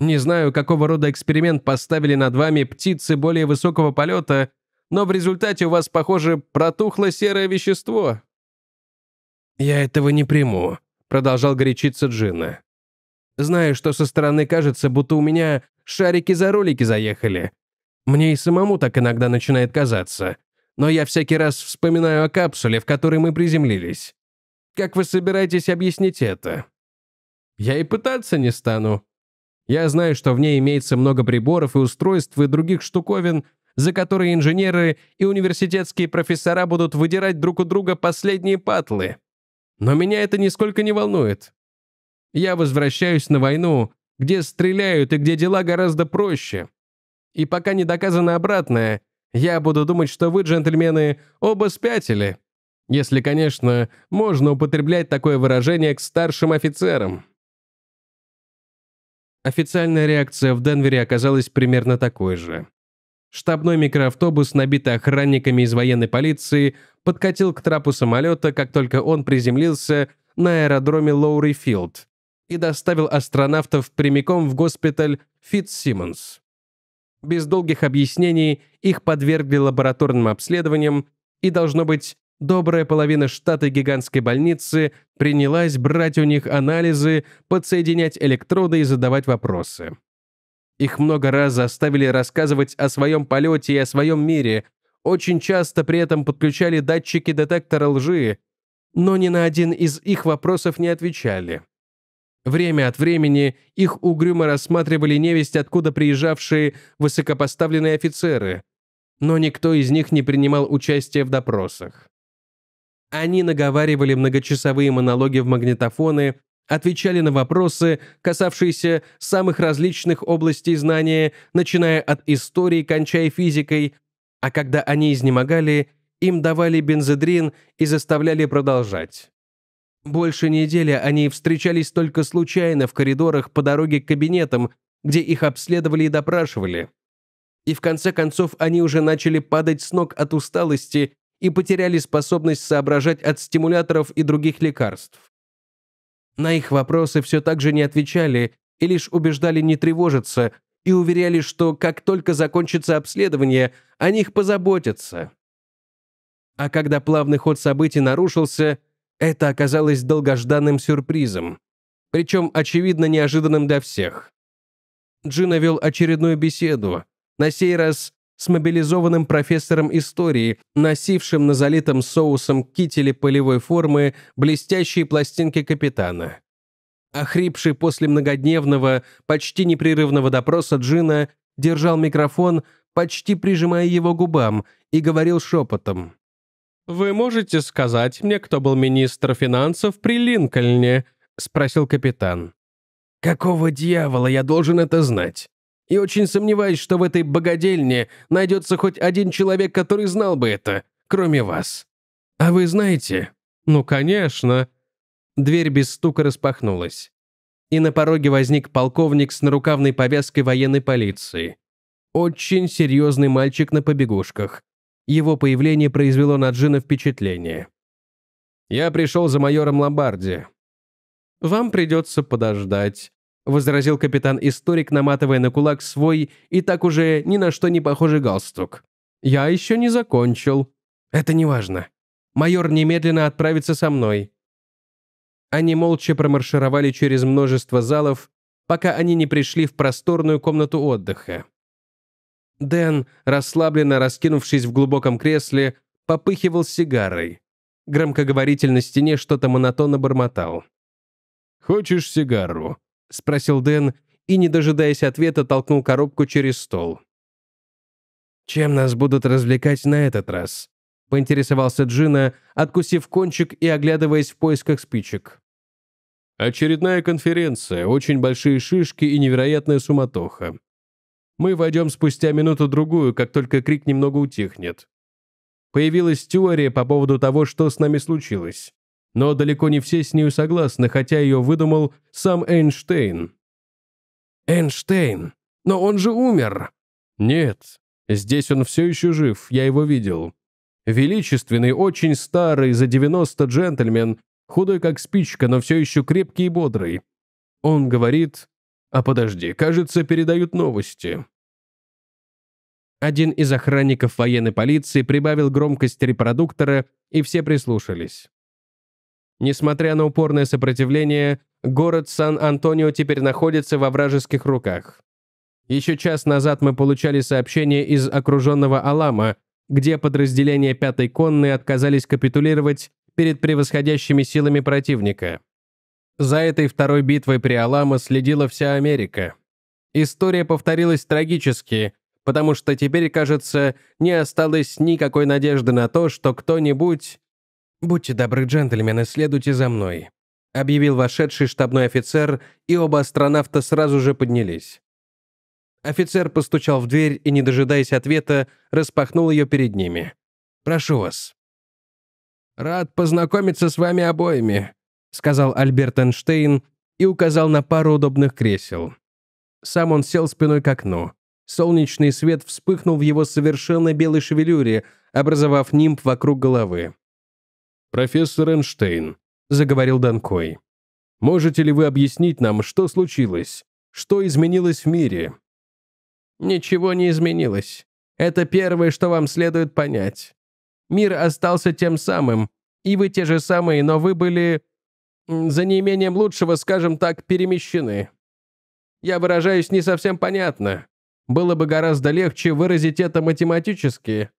Speaker 1: Не знаю, какого рода эксперимент поставили над вами птицы более высокого полета, но в результате у вас, похоже, протухло серое вещество». «Я этого не приму», — продолжал горячиться Джина. «Знаю, что со стороны кажется, будто у меня шарики за ролики заехали, мне и самому так иногда начинает казаться. Но я всякий раз вспоминаю о капсуле, в которой мы приземлились. Как вы собираетесь объяснить это? Я и пытаться не стану. Я знаю, что в ней имеется много приборов и устройств и других штуковин, за которые инженеры и университетские профессора будут выдирать друг у друга последние патлы. Но меня это нисколько не волнует. Я возвращаюсь на войну, где стреляют и где дела гораздо проще. И пока не доказано обратное, я буду думать, что вы, джентльмены, оба спятили. Если, конечно, можно употреблять такое выражение к старшим офицерам. Официальная реакция в Денвере оказалась примерно такой же. Штабной микроавтобус, набитый охранниками из военной полиции, подкатил к трапу самолета, как только он приземлился на аэродроме Лоури-Филд и доставил астронавтов прямиком в госпиталь Фитц-Симмонс. Без долгих объяснений их подвергли лабораторным обследованиям, и, должно быть, добрая половина штата гигантской больницы принялась брать у них анализы, подсоединять электроды и задавать вопросы. Их много раз заставили рассказывать о своем полете и о своем мире, очень часто при этом подключали датчики детектора лжи, но ни на один из их вопросов не отвечали. Время от времени их угрюмо рассматривали невесть, откуда приезжавшие высокопоставленные офицеры, но никто из них не принимал участия в допросах. Они наговаривали многочасовые монологи в магнитофоны, отвечали на вопросы, касавшиеся самых различных областей знания, начиная от истории, кончая физикой, а когда они изнемогали, им давали бензодрин и заставляли продолжать. Больше недели они встречались только случайно в коридорах по дороге к кабинетам, где их обследовали и допрашивали. И в конце концов они уже начали падать с ног от усталости и потеряли способность соображать от стимуляторов и других лекарств. На их вопросы все так же не отвечали и лишь убеждали не тревожиться и уверяли, что как только закончится обследование, о них позаботятся. А когда плавный ход событий нарушился – это оказалось долгожданным сюрпризом, причем, очевидно, неожиданным для всех. Джина вел очередную беседу, на сей раз с мобилизованным профессором истории, носившим на залитом соусом кителе полевой формы блестящие пластинки капитана. Охрипший после многодневного, почти непрерывного допроса Джина держал микрофон, почти прижимая его губам, и говорил шепотом. «Вы можете сказать мне, кто был министр финансов при Линкольне?» — спросил капитан. «Какого дьявола я должен это знать? И очень сомневаюсь, что в этой богадельне найдется хоть один человек, который знал бы это, кроме вас. А вы знаете?» «Ну, конечно». Дверь без стука распахнулась. И на пороге возник полковник с нарукавной повязкой военной полиции. Очень серьезный мальчик на побегушках, его появление произвело на Джина впечатление. «Я пришел за майором Ломбарди». «Вам придется подождать», — возразил капитан-историк, наматывая на кулак свой и так уже ни на что не похожий галстук. «Я еще не закончил. Это не важно. Майор немедленно отправится со мной. Они молча промаршировали через множество залов, пока они не пришли в просторную комнату отдыха. Дэн, расслабленно раскинувшись в глубоком кресле, попыхивал сигарой. Громкоговоритель на стене что-то монотонно бормотал.
Speaker 2: «Хочешь сигару?»
Speaker 1: — спросил Дэн и, не дожидаясь ответа, толкнул коробку через стол. «Чем нас будут развлекать на этот раз?» — поинтересовался Джина, откусив кончик и оглядываясь в поисках спичек.
Speaker 2: «Очередная конференция, очень большие шишки и невероятная суматоха. Мы войдем спустя минуту-другую, как только крик немного утихнет. Появилась теория по поводу того, что с нами случилось. Но далеко не все с нею согласны, хотя ее выдумал сам Эйнштейн.
Speaker 1: «Эйнштейн? Но он же умер!»
Speaker 2: «Нет, здесь он все еще жив, я его видел. Величественный, очень старый, за 90 джентльмен, худой как спичка, но все еще крепкий и бодрый. Он говорит... А подожди, кажется, передают новости.
Speaker 1: Один из охранников военной полиции прибавил громкость репродуктора, и все прислушались. Несмотря на упорное сопротивление, город Сан-Антонио теперь находится во вражеских руках. Еще час назад мы получали сообщение из окруженного Алама, где подразделения 5-й конной отказались капитулировать перед превосходящими силами противника. За этой второй битвой при Алама следила вся Америка. История повторилась трагически, потому что теперь, кажется, не осталось никакой надежды на то, что кто-нибудь... «Будьте добры, джентльмены, следуйте за мной», объявил вошедший штабной офицер, и оба астронавта сразу же поднялись. Офицер постучал в дверь и, не дожидаясь ответа, распахнул ее перед ними. «Прошу вас». «Рад познакомиться с вами обоими», сказал Альберт Эйнштейн и указал на пару удобных кресел. Сам он сел спиной к окну. Солнечный свет вспыхнул в его совершенно белой шевелюре, образовав нимб вокруг головы.
Speaker 2: «Профессор Эйнштейн», — заговорил Данкой, — «можете ли вы объяснить нам, что случилось? Что изменилось в мире?»
Speaker 1: «Ничего не изменилось. Это первое, что вам следует понять. Мир остался тем самым, и вы те же самые, но вы были за неимением лучшего, скажем так, перемещены. Я выражаюсь не совсем понятно. Было бы гораздо легче выразить это математически.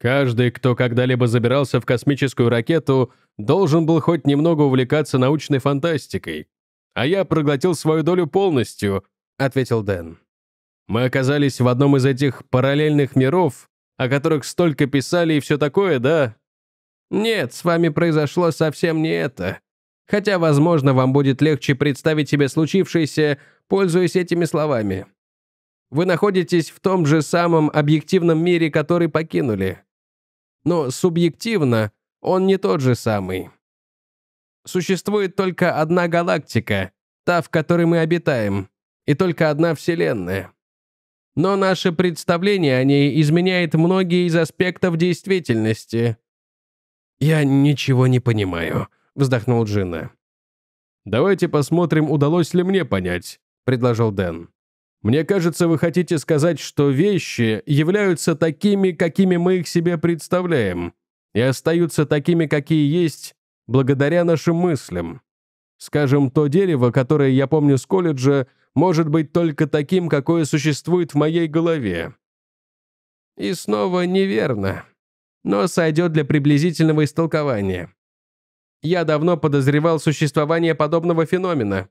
Speaker 2: Каждый, кто когда-либо забирался в космическую ракету, должен был хоть немного увлекаться научной фантастикой. А я проглотил свою долю полностью, ответил Дэн. Мы оказались в одном из этих параллельных миров, о которых столько писали и все такое, да?
Speaker 1: Нет, с вами произошло совсем не это. Хотя, возможно, вам будет легче представить себе случившееся, пользуясь этими словами. Вы находитесь в том же самом объективном мире, который покинули. Но субъективно он не тот же самый. Существует только одна галактика, та, в которой мы обитаем, и только одна Вселенная. Но наше представление о ней изменяет многие из аспектов действительности. «Я ничего не понимаю», вздохнул Джина.
Speaker 2: «Давайте посмотрим, удалось ли мне понять», — предложил Дэн. «Мне кажется, вы хотите сказать, что вещи являются такими, какими мы их себе представляем, и остаются такими, какие есть, благодаря нашим мыслям. Скажем, то дерево, которое я помню с колледжа, может быть только таким, какое существует в моей голове».
Speaker 1: И снова неверно, но сойдет для приблизительного истолкования. Я давно подозревал существование подобного феномена.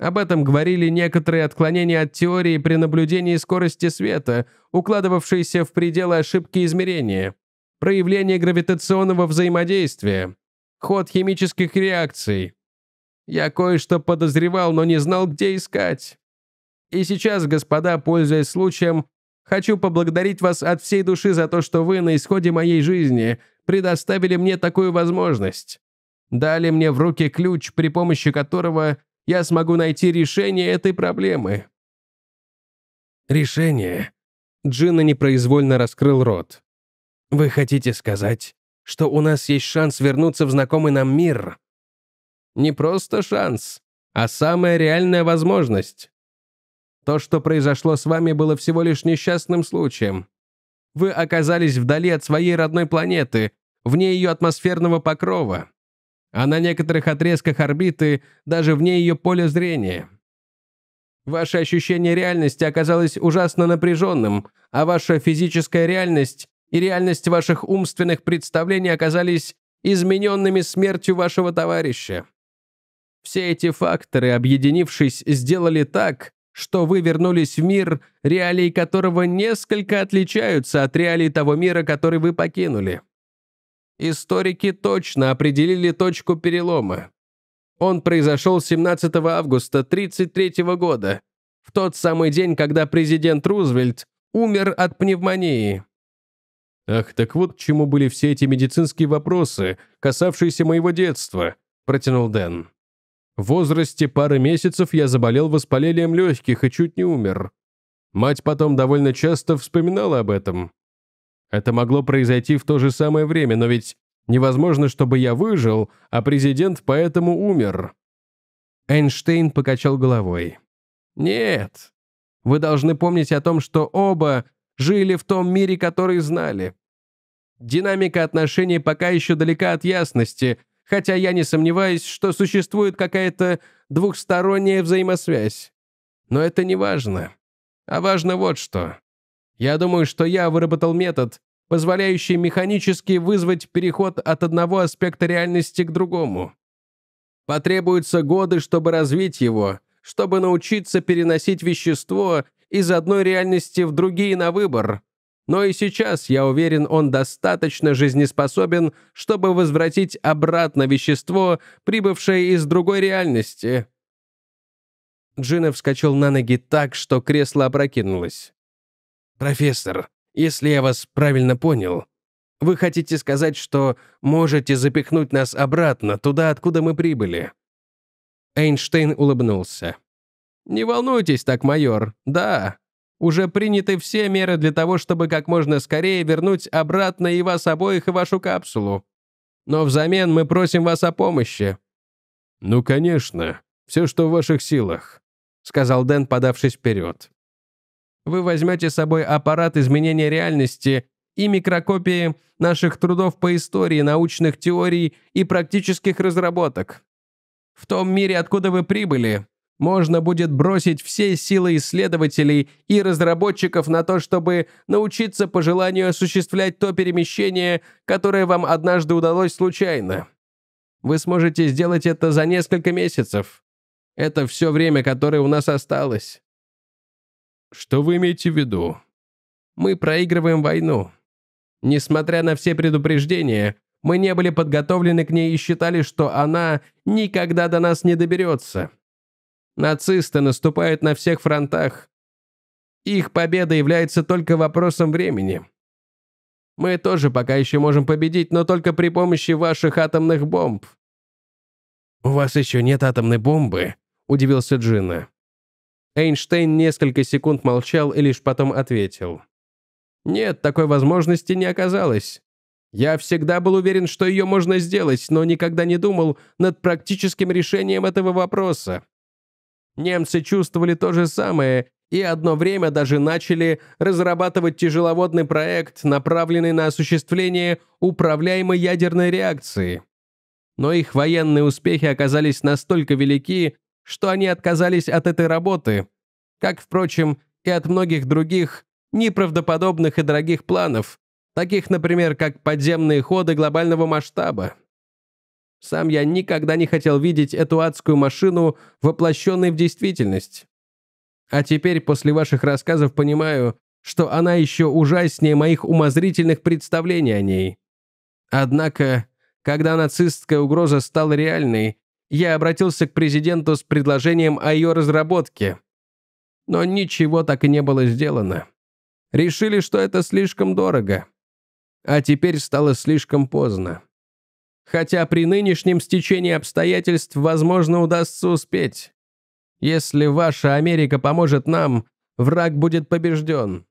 Speaker 1: Об этом говорили некоторые отклонения от теории при наблюдении скорости света, укладывавшейся в пределы ошибки измерения, проявление гравитационного взаимодействия, ход химических реакций. Я кое-что подозревал, но не знал, где искать. И сейчас, господа, пользуясь случаем, хочу поблагодарить вас от всей души за то, что вы на исходе моей жизни предоставили мне такую возможность дали мне в руки ключ, при помощи которого я смогу найти решение этой проблемы».
Speaker 2: «Решение?» Джина непроизвольно раскрыл рот. «Вы хотите сказать, что у нас есть шанс вернуться в знакомый нам мир?»
Speaker 1: «Не просто шанс, а самая реальная возможность. То, что произошло с вами, было всего лишь несчастным случаем. Вы оказались вдали от своей родной планеты, вне ее атмосферного покрова, а на некоторых отрезках орбиты даже вне ее поля зрения. Ваше ощущение реальности оказалось ужасно напряженным, а ваша физическая реальность и реальность ваших умственных представлений оказались измененными смертью вашего товарища. Все эти факторы, объединившись, сделали так, что вы вернулись в мир, реалии которого несколько отличаются от реалий того мира, который вы покинули. Историки точно определили точку перелома. Он произошел 17 августа 1933 года, в тот самый день, когда президент Рузвельт умер от пневмонии.
Speaker 2: «Ах, так вот к чему были все эти медицинские вопросы, касавшиеся моего детства», – протянул Дэн. В возрасте пары месяцев я заболел воспалением легких и чуть не умер. Мать потом довольно часто вспоминала об этом. Это могло произойти в то же самое время, но ведь невозможно, чтобы я выжил, а президент поэтому умер.
Speaker 1: Эйнштейн покачал головой. Нет. Вы должны помнить о том, что оба жили в том мире, который знали. Динамика отношений пока еще далека от ясности, хотя я не сомневаюсь, что существует какая-то двухсторонняя взаимосвязь. Но это не важно. А важно вот что. Я думаю, что я выработал метод, позволяющий механически вызвать переход от одного аспекта реальности к другому. Потребуются годы, чтобы развить его, чтобы научиться переносить вещество из одной реальности в другие на выбор, но и сейчас, я уверен, он достаточно жизнеспособен, чтобы возвратить обратно вещество, прибывшее из другой реальности. Джина вскочил на ноги так, что кресло опрокинулось. «Профессор, если я вас правильно понял, вы хотите сказать, что можете запихнуть нас обратно, туда, откуда мы прибыли?» Эйнштейн улыбнулся. «Не волнуйтесь так, майор. Да, уже приняты все меры для того, чтобы как можно скорее вернуть обратно и вас обоих, и вашу капсулу. Но взамен мы просим вас о помощи».
Speaker 2: «Ну, конечно. Все, что в ваших силах», — сказал Дэн, подавшись вперед.
Speaker 1: «Вы возьмете с собой аппарат изменения реальности и микрокопии наших трудов по истории, научных теорий и практических разработок. В том мире, откуда вы прибыли, можно будет бросить все силы исследователей и разработчиков на то, чтобы научиться по желанию осуществлять то перемещение, которое вам однажды удалось случайно. Вы сможете сделать это за несколько месяцев. Это все время, которое у нас осталось.
Speaker 2: Что вы имеете в виду?
Speaker 1: Мы проигрываем войну. Несмотря на все предупреждения, мы не были подготовлены к ней и считали, что она никогда до нас не доберется. Нацисты наступают на всех фронтах. Их победа является только вопросом времени. Мы тоже пока еще можем победить, но только при помощи ваших атомных бомб». «У вас еще нет атомной бомбы?» – удивился Джина. Эйнштейн несколько секунд молчал и лишь потом ответил. «Нет, такой возможности не оказалось. Я всегда был уверен, что ее можно сделать, но никогда не думал над практическим решением этого вопроса. Немцы чувствовали то же самое и одно время даже начали разрабатывать тяжеловодный проект, направленный на осуществление управляемой ядерной реакции. Но их военные успехи оказались настолько велики, что они отказались от этой работы, как, впрочем, и от многих других неправдоподобных и дорогих планов, таких, например, как подземные ходы глобального масштаба. Сам я никогда не хотел видеть эту адскую машину, воплощенной в действительность. А теперь, после ваших рассказов, понимаю, что она еще ужаснее моих умозрительных представлений о ней. Однако, когда нацистская угроза стала реальной, я обратился к президенту с предложением о ее разработке. Но ничего так и не было сделано. Решили, что это слишком дорого. А теперь стало слишком поздно хотя при нынешнем стечении обстоятельств, возможно, удастся успеть. Если ваша Америка поможет нам, враг будет побежден.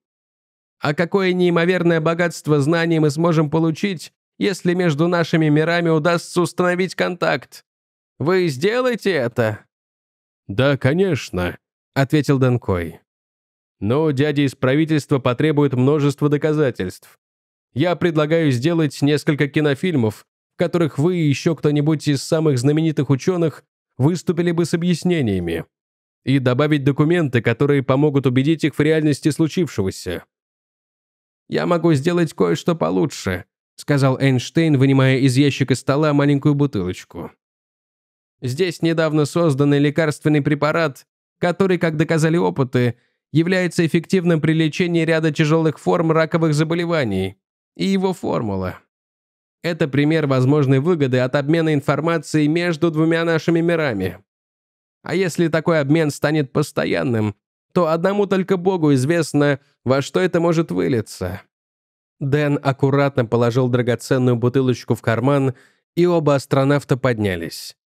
Speaker 1: А какое неимоверное богатство знаний мы сможем получить, если между нашими мирами удастся установить контакт? Вы сделаете это?»
Speaker 2: «Да, конечно», — ответил Дэнкой. Но дядя из правительства потребует множество доказательств. Я предлагаю сделать несколько кинофильмов, в которых вы и еще кто-нибудь из самых знаменитых ученых выступили бы с объяснениями. И добавить документы, которые помогут убедить их в реальности случившегося.
Speaker 1: «Я могу сделать кое-что получше», сказал Эйнштейн, вынимая из ящика стола маленькую бутылочку. Здесь недавно созданный лекарственный препарат, который, как доказали опыты, является эффективным при лечении ряда тяжелых форм раковых заболеваний, и его формула. Это пример возможной выгоды от обмена информацией между двумя нашими мирами. А если такой обмен станет постоянным, то одному только Богу известно, во что это может вылиться. Дэн аккуратно положил драгоценную бутылочку в карман, и оба астронавта поднялись.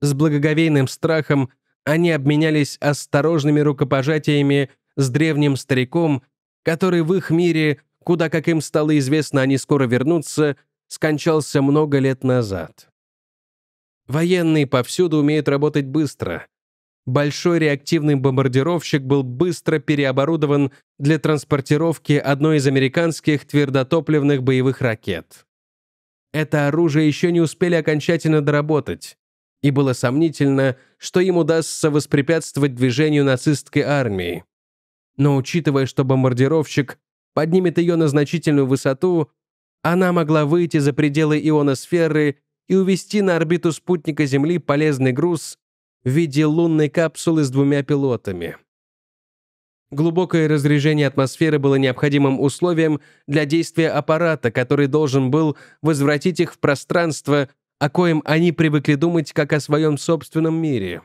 Speaker 1: С благоговейным страхом они обменялись осторожными рукопожатиями с древним стариком, который в их мире, куда, как им стало известно, они скоро вернутся, скончался много лет назад. Военные повсюду умеют работать быстро. Большой реактивный бомбардировщик был быстро переоборудован для транспортировки одной из американских твердотопливных боевых ракет. Это оружие еще не успели окончательно доработать, и было сомнительно, что им удастся воспрепятствовать движению нацистской армии. Но учитывая, что бомбардировщик поднимет ее на значительную высоту, она могла выйти за пределы ионосферы и увести на орбиту спутника Земли полезный груз в виде лунной капсулы с двумя пилотами. Глубокое разрежение атмосферы было необходимым условием для действия аппарата, который должен был возвратить их в пространство, о коем они привыкли думать как о своем собственном мире.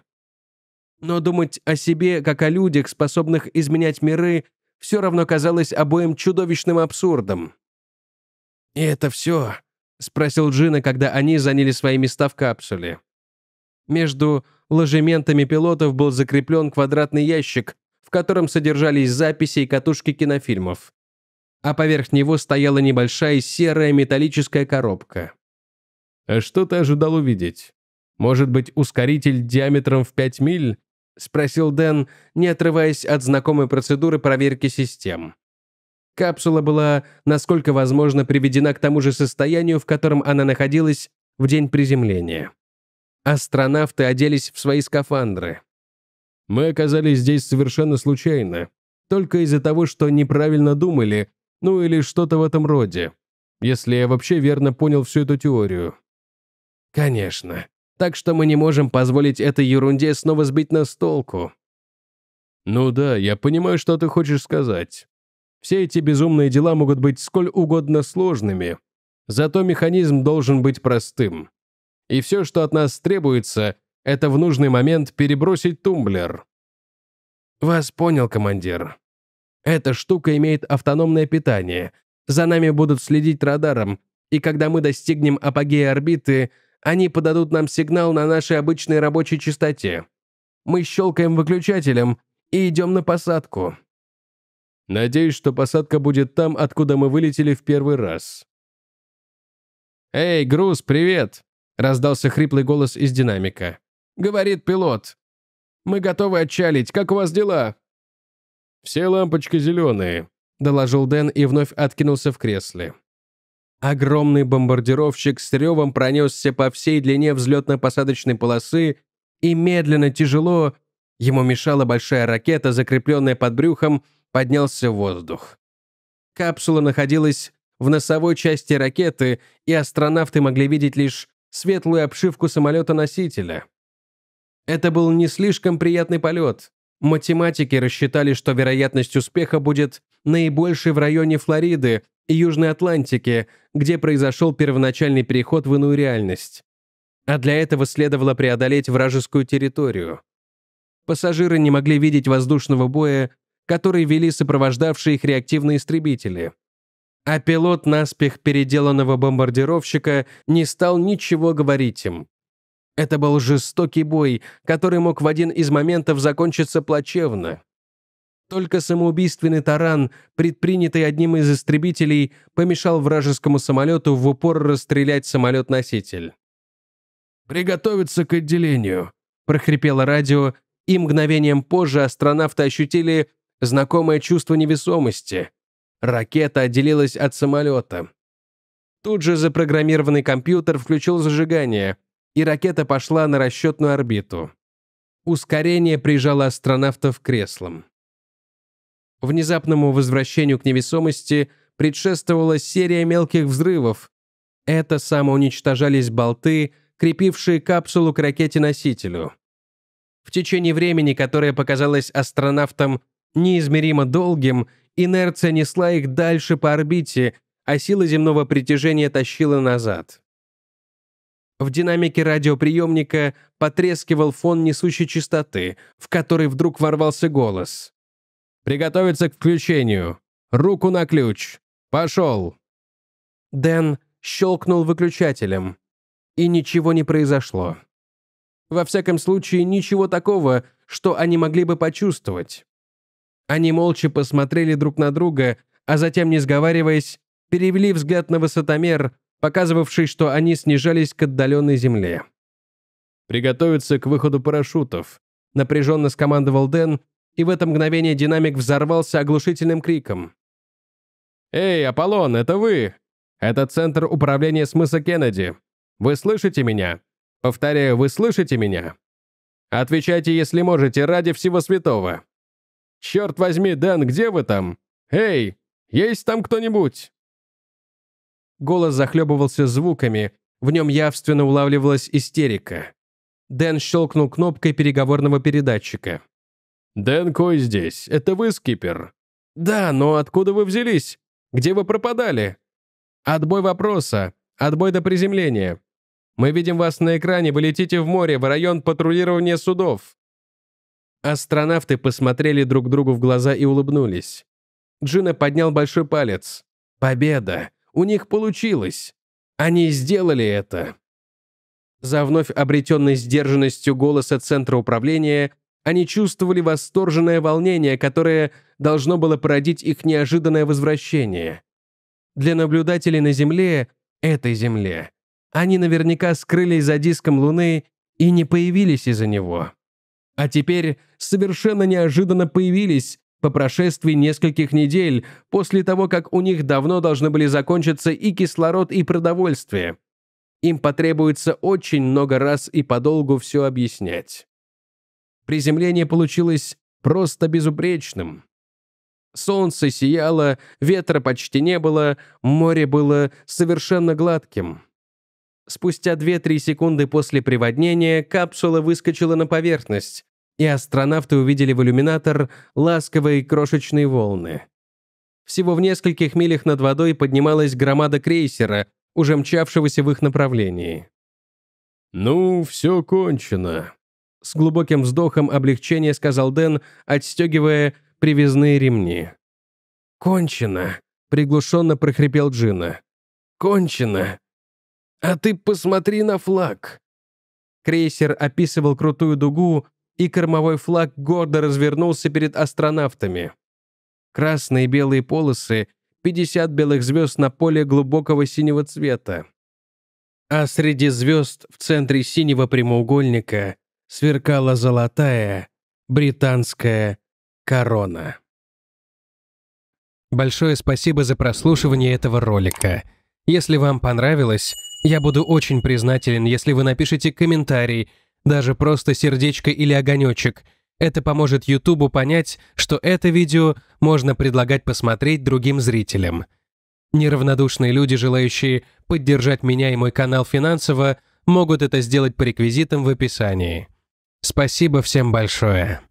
Speaker 1: Но думать о себе, как о людях, способных изменять миры, все равно казалось обоим чудовищным абсурдом. «И это все?» — спросил Джина, когда они заняли свои места в капсуле. Между ложементами пилотов был закреплен квадратный ящик, в котором содержались записи и катушки кинофильмов. А поверх него стояла небольшая серая металлическая коробка.
Speaker 2: «А что ты ожидал увидеть? Может быть, ускоритель диаметром в 5 миль?» — спросил Дэн, не отрываясь от знакомой процедуры проверки систем. Капсула была, насколько возможно, приведена к тому же состоянию, в котором она находилась в день приземления. Астронавты оделись в свои скафандры.
Speaker 1: Мы оказались здесь совершенно случайно. Только из-за того, что неправильно думали, ну или что-то в этом роде. Если я вообще верно понял всю эту теорию. Конечно. Так что мы не можем позволить этой ерунде снова сбить нас с толку.
Speaker 2: Ну да, я понимаю, что ты хочешь сказать. Все эти безумные дела могут быть сколь угодно сложными, зато механизм должен быть простым и все, что от нас требуется, это в нужный момент перебросить тумблер».
Speaker 1: «Вас понял, командир. Эта штука имеет автономное питание. За нами будут следить радаром, и когда мы достигнем апогея орбиты, они подадут нам сигнал на нашей обычной рабочей частоте. Мы щелкаем выключателем и идем на посадку».
Speaker 2: «Надеюсь, что посадка будет там, откуда мы вылетели в первый раз».
Speaker 1: «Эй, груз, привет!» Раздался хриплый голос из динамика. «Говорит пилот. Мы готовы отчалить. Как у вас дела?»
Speaker 2: «Все лампочки зеленые», —
Speaker 1: доложил Дэн и вновь откинулся в кресле. Огромный бомбардировщик с ревом пронесся по всей длине взлетно-посадочной полосы и медленно, тяжело, ему мешала большая ракета, закрепленная под брюхом, поднялся в воздух. Капсула находилась в носовой части ракеты, и астронавты могли видеть лишь светлую обшивку самолета-носителя. Это был не слишком приятный полет. Математики рассчитали, что вероятность успеха будет наибольшей в районе Флориды и Южной Атлантики, где произошел первоначальный переход в иную реальность. А для этого следовало преодолеть вражескую территорию. Пассажиры не могли видеть воздушного боя, который вели сопровождавшие их реактивные истребители а пилот наспех переделанного бомбардировщика не стал ничего говорить им. Это был жестокий бой, который мог в один из моментов закончиться плачевно. Только самоубийственный таран, предпринятый одним из истребителей, помешал вражескому самолету в упор расстрелять самолет-носитель. «Приготовиться к отделению», — прохрипело радио, и мгновением позже астронавты ощутили Знакомое чувство невесомости. Ракета отделилась от самолета. Тут же запрограммированный компьютер включил зажигание, и ракета пошла на расчетную орбиту. Ускорение прижало астронавтов к креслам. Внезапному возвращению к невесомости предшествовала серия мелких взрывов. Это самоуничтожались болты, крепившие капсулу к ракете-носителю. В течение времени, которое показалось астронавтам неизмеримо долгим, инерция несла их дальше по орбите, а сила земного притяжения тащила назад. В динамике радиоприемника потрескивал фон несущей частоты, в который вдруг ворвался голос. «Приготовиться к включению! Руку на ключ! Пошел!» Дэн щелкнул выключателем, и ничего не произошло. Во всяком случае, ничего такого, что они могли бы почувствовать. Они молча посмотрели друг на друга, а затем, не сговариваясь, перевели взгляд на высотомер, показывавший, что они снижались к отдаленной земле. «Приготовиться к выходу парашютов», — напряженно скомандовал Дэн, и в это мгновение динамик взорвался оглушительным криком. «Эй, Аполлон, это вы! Это центр управления с мыса Кеннеди. Вы слышите меня? Повторяю, вы слышите меня? Отвечайте, если можете, ради всего святого. Черт возьми, Дэн, где вы там? Эй, есть там кто-нибудь?» Голос захлебывался звуками, в нем явственно улавливалась истерика. Дэн щелкнул кнопкой переговорного передатчика. «Дэн Кой здесь. Это вы, скипер?» «Да, но откуда вы взялись? Где вы пропадали?» «Отбой вопроса. Отбой до приземления. Мы видим вас на экране, вы летите в море, в район патрулирования судов». Астронавты посмотрели друг другу в глаза и улыбнулись. Джина поднял большой палец. «Победа! У них получилось. Они сделали это. За вновь обретенной сдержанностью голоса Центра управления они чувствовали восторженное волнение, которое должно было породить их неожиданное возвращение. Для наблюдателей на Земле, этой Земле, они наверняка скрылись за диском Луны и не появились из-за него. А теперь совершенно неожиданно появились, по прошествии нескольких недель, после того, как у них давно должны были закончиться и кислород, и продовольствие. Им потребуется очень много раз и подолгу все объяснять. Приземление получилось просто безупречным. Солнце сияло, ветра почти не было, море было совершенно гладким. Спустя 2-3 секунды после приводнения капсула выскочила на поверхность, и астронавты увидели в иллюминатор ласковые крошечные волны. Всего в нескольких милях над водой поднималась громада крейсера, уже мчавшегося в их направлении. «Ну, все кончено», — с глубоким вздохом облегчения сказал Дэн, отстегивая привязные ремни. «Кончено», — приглушенно прохрипел Джина. «Кончено. А ты посмотри на флаг». Крейсер описывал крутую дугу, и кормовой флаг гордо развернулся перед астронавтами. Красные и белые полосы, 50 белых звезд на поле глубокого синего цвета. А среди звезд в центре синего прямоугольника сверкала золотая британская корона. Большое спасибо за прослушивание этого ролика. Если вам понравилось, я буду очень признателен, если вы напишите комментарий, даже просто сердечко или огонечек. Это поможет Ютубу понять, что это видео можно предлагать посмотреть другим зрителям. Неравнодушные люди, желающие поддержать меня и мой канал финансово, могут это сделать по реквизитам в описании. Спасибо всем большое.